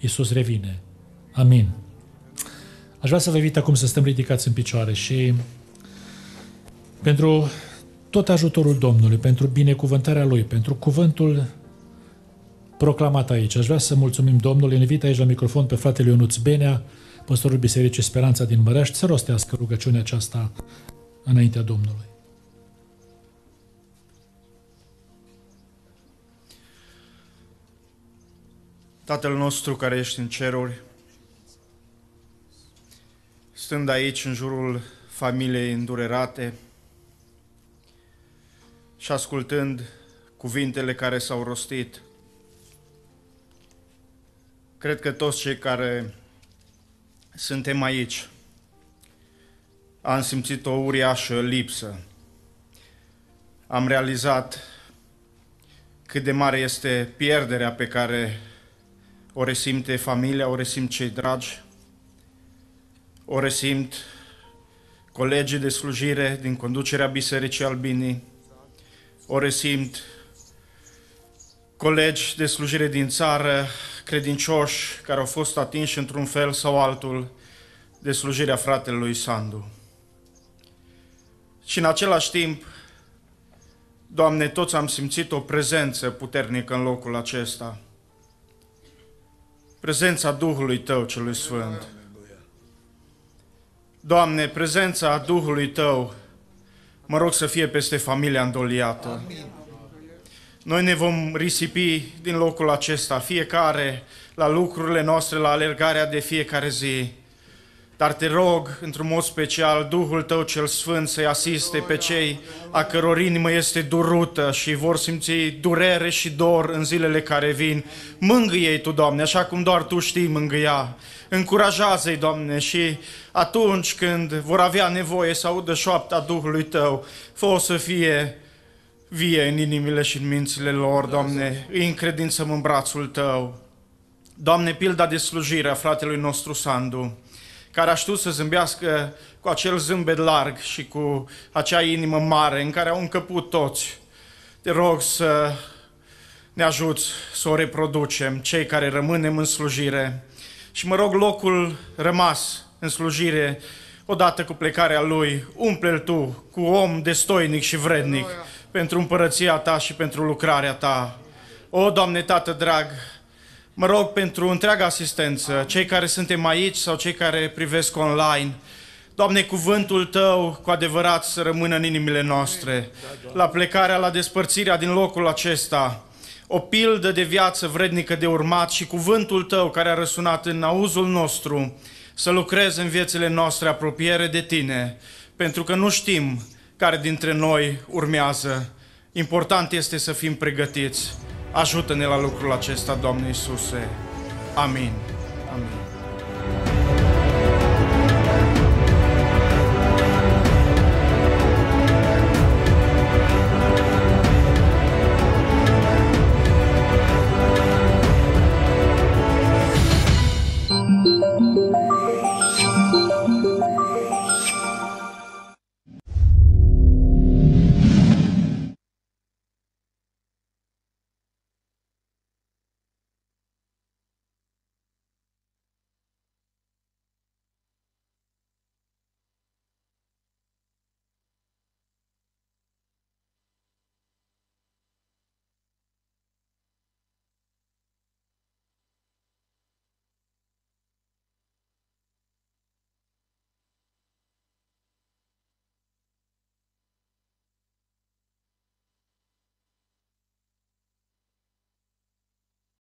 Iisus revine. Amin. Aș vrea să vă invit acum să stăm ridicați în picioare și pentru tot ajutorul Domnului, pentru binecuvântarea Lui, pentru cuvântul proclamat aici. Aș vrea să mulțumim Domnului, invit aici la microfon pe fratele Ionuț Benea, păstorul Bisericii Speranța din Mărești, să rostească rugăciunea aceasta înaintea Domnului. Tatăl nostru care ești în ceruri, stând aici în jurul familiei îndurerate și ascultând cuvintele care s-au rostit cred că toți cei care suntem aici am simțit o uriașă lipsă. Am realizat cât de mare este pierderea pe care o resimte familia, o resimt cei dragi, o resimt colegii de slujire din conducerea Bisericii Albinii, o resimt colegi de slujire din țară, credincioși care au fost atinși într-un fel sau altul de slujirea fratelui Sandu. Și în același timp, Doamne, toți am simțit o prezență puternică în locul acesta. Prezența Duhului Tău celui Sfânt. Doamne, prezența Duhului Tău, mă rog să fie peste familia îndoliată. Noi ne vom risipi din locul acesta, fiecare la lucrurile noastre, la alergarea de fiecare zi. Dar te rog, într-un mod special, Duhul Tău cel Sfânt să-i asiste pe cei a căror inimă este durută și vor simți durere și dor în zilele care vin. Mângâie-i Tu, Doamne, așa cum doar Tu știi mângâia. Încurajează-i, Doamne, și atunci când vor avea nevoie să audă șoapta Duhului Tău, fă să fie vie în inimile și în mințile lor, Doamne, îi încredințăm în brațul Tău. Doamne, pilda de slujire a fratelui nostru Sandu, care a știut să zâmbească cu acel zâmbet larg și cu acea inimă mare în care au încăput toți. Te rog să ne ajuți să o reproducem, cei care rămânem în slujire. Și mă rog locul rămas în slujire, odată cu plecarea lui, umple-l tu cu om destoinic și vrednic pentru împărăția ta și pentru lucrarea ta. O, Doamne, Tată drag, Mă rog pentru întreaga asistență, cei care suntem aici sau cei care privesc online. Doamne, cuvântul Tău cu adevărat să rămână în inimile noastre. La plecarea, la despărțirea din locul acesta, o pildă de viață vrednică de urmat și cuvântul Tău care a răsunat în auzul nostru să lucreze în viețile noastre apropiere de Tine, pentru că nu știm care dintre noi urmează. Important este să fim pregătiți. Ajută-ne la lucrul acesta, Doamne Iisuse. Amin. Amin.